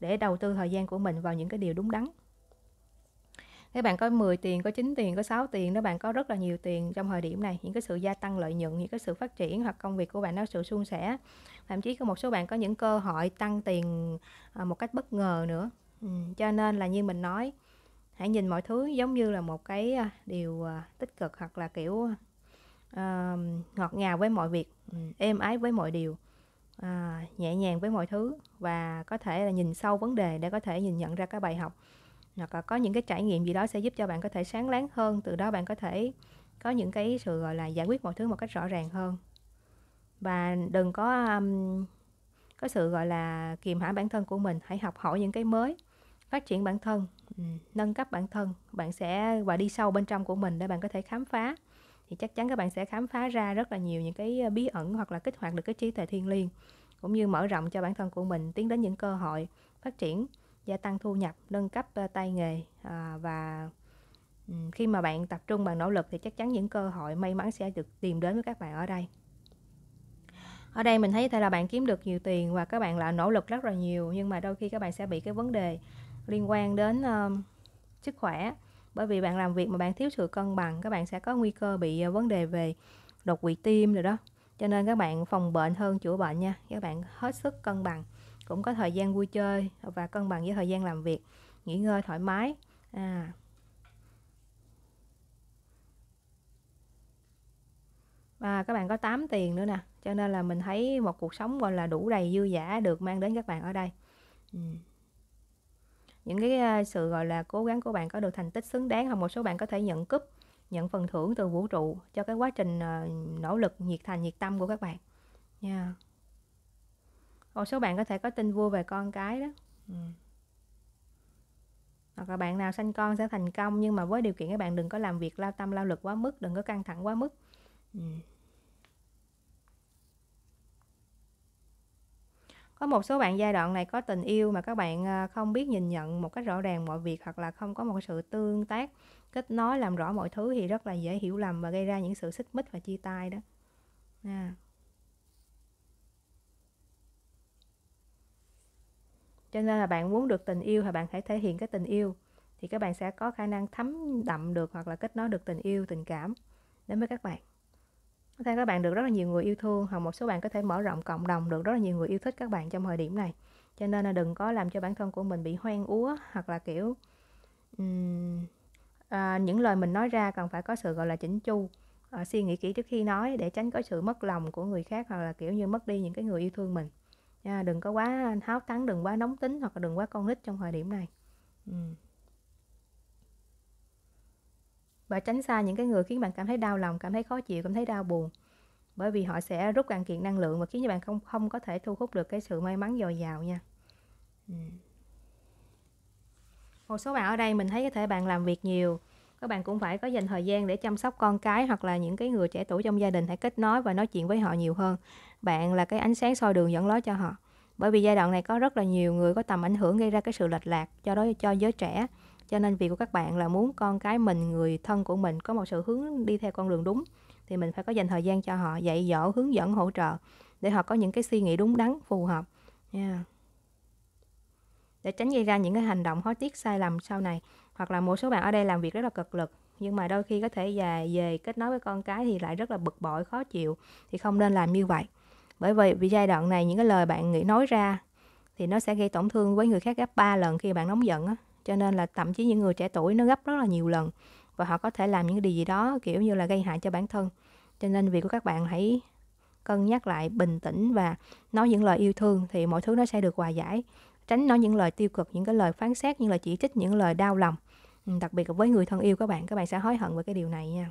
để đầu tư thời gian của mình vào những cái điều đúng đắn các bạn có 10 tiền, có 9 tiền, có 6 tiền đó bạn có rất là nhiều tiền trong thời điểm này. Những cái sự gia tăng lợi nhuận, những cái sự phát triển hoặc công việc của bạn nó sự suôn sẻ. Thậm chí có một số bạn có những cơ hội tăng tiền à, một cách bất ngờ nữa. Ừ, cho nên là như mình nói hãy nhìn mọi thứ giống như là một cái à, điều à, tích cực hoặc là kiểu uh, ngọt ngào với mọi việc. Ừ, êm ái với mọi điều à, nhẹ nhàng với mọi thứ. Và có thể là nhìn sâu vấn đề để có thể nhìn nhận ra các bài học hoặc là có những cái trải nghiệm gì đó sẽ giúp cho bạn có thể sáng láng hơn từ đó bạn có thể có những cái sự gọi là giải quyết mọi thứ một cách rõ ràng hơn. Và đừng có um, có sự gọi là kiềm hãm bản thân của mình. Hãy học hỏi những cái mới phát triển bản thân ừ, nâng cấp bản thân. Bạn sẽ và đi sâu bên trong của mình để bạn có thể khám phá. Thì chắc chắn các bạn sẽ khám phá ra rất là nhiều những cái ờ, bí ẩn hoặc là kích hoạt được cái trí tuệ thiên liêng cũng như mở rộng cho bản thân của mình tiến đến những cơ hội phát triển gia tăng thu nhập nâng cấp uh, tay nghề uh, và um, khi mà bạn tập trung bằng nỗ lực thì chắc chắn những cơ hội may mắn sẽ được tìm đến với các bạn ở đây. Ở đây mình thấy thể là bạn kiếm được nhiều tiền và các bạn là nỗ lực rất là nhiều nhưng mà đôi khi các bạn sẽ bị cái vấn đề liên quan đến uh, sức khỏe. Bởi vì bạn làm việc mà bạn thiếu sự cân bằng các bạn sẽ có nguy cơ bị uh, vấn đề về đột quỵ tim rồi đó. Cho nên các bạn phòng bệnh hơn chữa bệnh nha các bạn hết sức cân bằng cũng có thời gian vui chơi và cân bằng với thời gian làm việc nghỉ ngơi thoải mái. À, và các bạn có 8 tiền nữa nè cho nên là mình thấy một cuộc sống gọi là đủ đầy dư giả được mang đến các bạn ở đây. Ừ. những cái sự gọi là cố gắng của bạn có được thành tích xứng đáng hoặc một số bạn có thể nhận cúp nhận phần thưởng từ vũ trụ cho cái quá trình uh, nỗ lực nhiệt thành nhiệt tâm của các bạn. Nha yeah một số bạn có thể có tin vui về con cái đó ừ. hoặc là bạn nào sanh con sẽ thành công nhưng mà với điều kiện các bạn đừng có làm việc lao tâm lao lực quá mức đừng có căng thẳng quá mức ừ. có một số bạn giai đoạn này có tình yêu mà các bạn à, không biết nhìn nhận một cách rõ ràng mọi việc hoặc là không có một sự tương tác kết nối làm rõ mọi thứ thì rất là dễ hiểu lầm và gây ra những sự xích mích và chia tay đó à. Cho nên là bạn muốn được tình yêu thì bạn phải thể hiện cái tình yêu. Thì các bạn sẽ có khả năng thấm đậm được hoặc là kết nối được tình yêu tình cảm đến với các bạn. Có thể các bạn được rất là nhiều người yêu thương hoặc một số bạn có thể mở rộng cộng đồng được rất là nhiều người yêu thích các bạn trong thời điểm này. Cho nên là đừng có làm cho bản thân của mình bị hoang úa hoặc là kiểu um, à, những lời mình nói ra cần phải có sự gọi là chỉnh chu à, suy nghĩ kỹ trước khi nói để tránh có sự mất lòng của người khác hoặc là kiểu như mất đi những cái người yêu thương mình nha, đừng có quá háo thắng đừng quá nóng tính hoặc là đừng quá con nít trong thời điểm này ừ. và tránh xa những cái người khiến bạn cảm thấy đau lòng, cảm thấy khó chịu, cảm thấy đau buồn bởi vì họ sẽ rút cạn kiệt năng lượng và khiến cho bạn không không có thể thu hút được cái sự may mắn dồi dào nha ừ. một số bạn ở đây mình thấy có thể bạn làm việc nhiều các bạn cũng phải có dành thời gian để chăm sóc con cái hoặc là những cái người trẻ tuổi trong gia đình, hãy kết nối và nói chuyện với họ nhiều hơn bạn là cái ánh sáng soi đường dẫn lối cho họ. Bởi vì giai đoạn này có rất là nhiều người có tầm ảnh hưởng gây ra cái sự lệch lạc cho đó cho giới trẻ. Cho nên việc của các bạn là muốn con cái mình, người thân của mình có một sự hướng đi theo con đường đúng, thì mình phải có dành thời gian cho họ, dạy dỗ, hướng dẫn, hỗ trợ để họ có những cái suy nghĩ đúng đắn, phù hợp. Nha yeah. để tránh gây ra những cái hành động hối tiếc, sai lầm sau này, hoặc là một số bạn ở đây làm việc rất là cực lực, nhưng mà đôi khi có thể về về kết nối với con cái thì lại rất là bực bội, khó chịu, thì không nên làm như vậy bởi vì vì giai đoạn này những cái lời bạn nghĩ nói ra thì nó sẽ gây tổn thương với người khác gấp 3 lần khi bạn nóng giận á. Cho nên là thậm chí những người trẻ tuổi nó gấp rất là nhiều lần và họ có thể làm những điều gì đó, kiểu như là, gây hại cho bản thân. Cho nên việc của các bạn hãy cân nhắc lại bình tĩnh và nói những lời yêu thương thì mọi thứ nó sẽ được hòa giải. Tránh nói những lời tiêu cực, những cái lời phán xét, những lời chỉ trích, những lời đau lòng. Đặc biệt với người thân yêu các bạn các bạn sẽ hối hận về cái điều này nha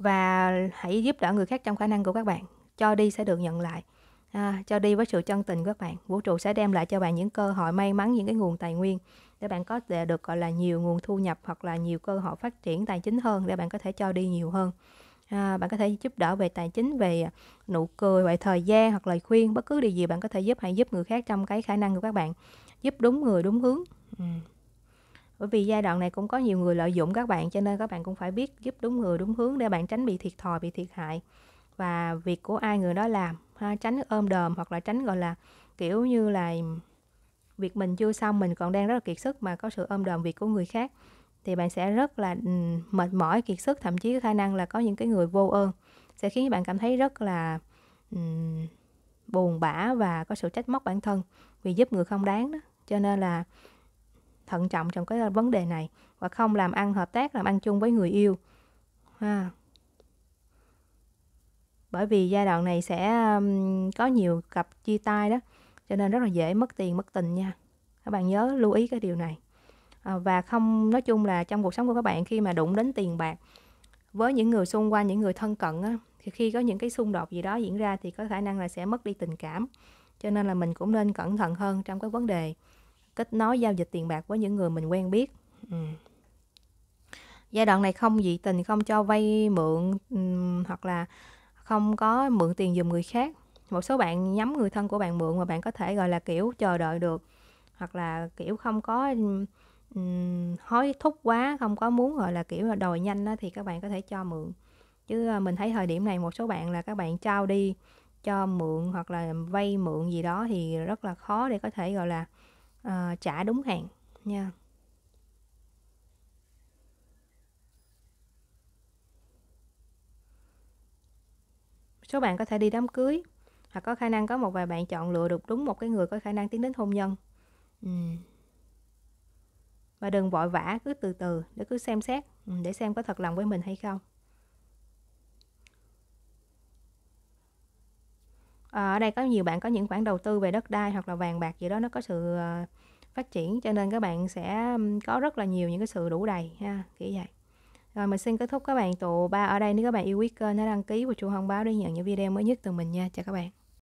và hãy giúp đỡ người khác trong khả năng của các bạn. Cho đi sẽ được nhận lại. À, cho đi với sự chân tình của các bạn. Vũ trụ sẽ đem lại cho bạn những cơ hội may mắn những cái nguồn tài nguyên để bạn có thể được gọi là nhiều nguồn thu nhập hoặc là nhiều cơ hội phát triển tài chính hơn để bạn có thể cho đi nhiều hơn. À, bạn có thể giúp đỡ về tài chính về nụ cười về thời gian hoặc lời khuyên. Bất cứ điều gì bạn có thể giúp hãy giúp người khác trong cái khả năng của các bạn. Giúp đúng người đúng hướng. Ừ bởi vì giai đoạn này cũng có nhiều người lợi dụng các bạn cho nên các bạn cũng phải biết giúp đúng người đúng hướng để bạn tránh bị thiệt thòi bị thiệt hại. Và việc của ai người đó làm ha, tránh ôm đờm hoặc là tránh gọi là kiểu như là việc mình chưa xong mình còn đang rất là kiệt sức mà có sự ôm đờm việc của người khác thì bạn sẽ rất là ừ, mệt mỏi kiệt sức. Thậm chí có khả năng là có những cái người vô ơn sẽ khiến bạn cảm thấy rất là um, buồn bã và có sự trách móc bản thân vì giúp người không đáng đó. Cho nên là thận trọng trong cái ờ, vấn đề này và không làm ăn hợp tác làm ăn chung với người yêu. Ha. Bởi vì giai đoạn này sẽ có nhiều cặp chia tay đó cho nên rất là dễ mất tiền mất tình nha. Các bạn nhớ lưu ý cái điều này. À, và không nói chung là trong cuộc sống của các bạn khi mà đụng đến tiền bạc với những người xung quanh những người thân cận á, thì khi có những cái xung đột gì đó diễn ra thì có khả năng là sẽ mất đi tình cảm. Cho nên là mình cũng nên cẩn thận hơn trong cái vấn đề kết nối giao dịch tiền bạc với những người mình quen biết. Ừ. giai đoạn này không dị tình không cho vay mượn hoặc là không có mượn tiền giùm người khác. Một số bạn nhắm người thân của bạn mượn mà bạn có thể gọi là kiểu chờ đợi được. Hoặc là kiểu không có um, hối thúc quá không có muốn gọi là kiểu là đòi nhanh đó, thì các bạn có thể cho mượn. Chứ à, mình thấy thời điểm này một số bạn là các bạn trao đi cho mượn hoặc là vay mượn gì đó thì rất là khó để có thể gọi là uh, trả đúng hạn nha. Số bạn có thể đi đám cưới hoặc có khả năng có một vài bạn chọn lựa được đúng một cái người có khả năng tiến đến hôn nhân. Ừ. và đừng vội vã cứ từ từ để cứ xem xét để xem có thật lòng với mình hay không. Ờ, ở đây có nhiều bạn có những khoản đầu tư về đất đai hoặc là vàng bạc gì đó, nó có sự ờ, phát triển, cho nên các bạn sẽ có rất là nhiều những cái sự đủ đầy, ha, kiểu vậy rồi mình xin kết thúc các bạn tụ ba ở đây, nếu các bạn yêu quý kênh, hãy đăng ký và chuông thông báo để nhận những video mới nhất từ mình nha. Chào các bạn.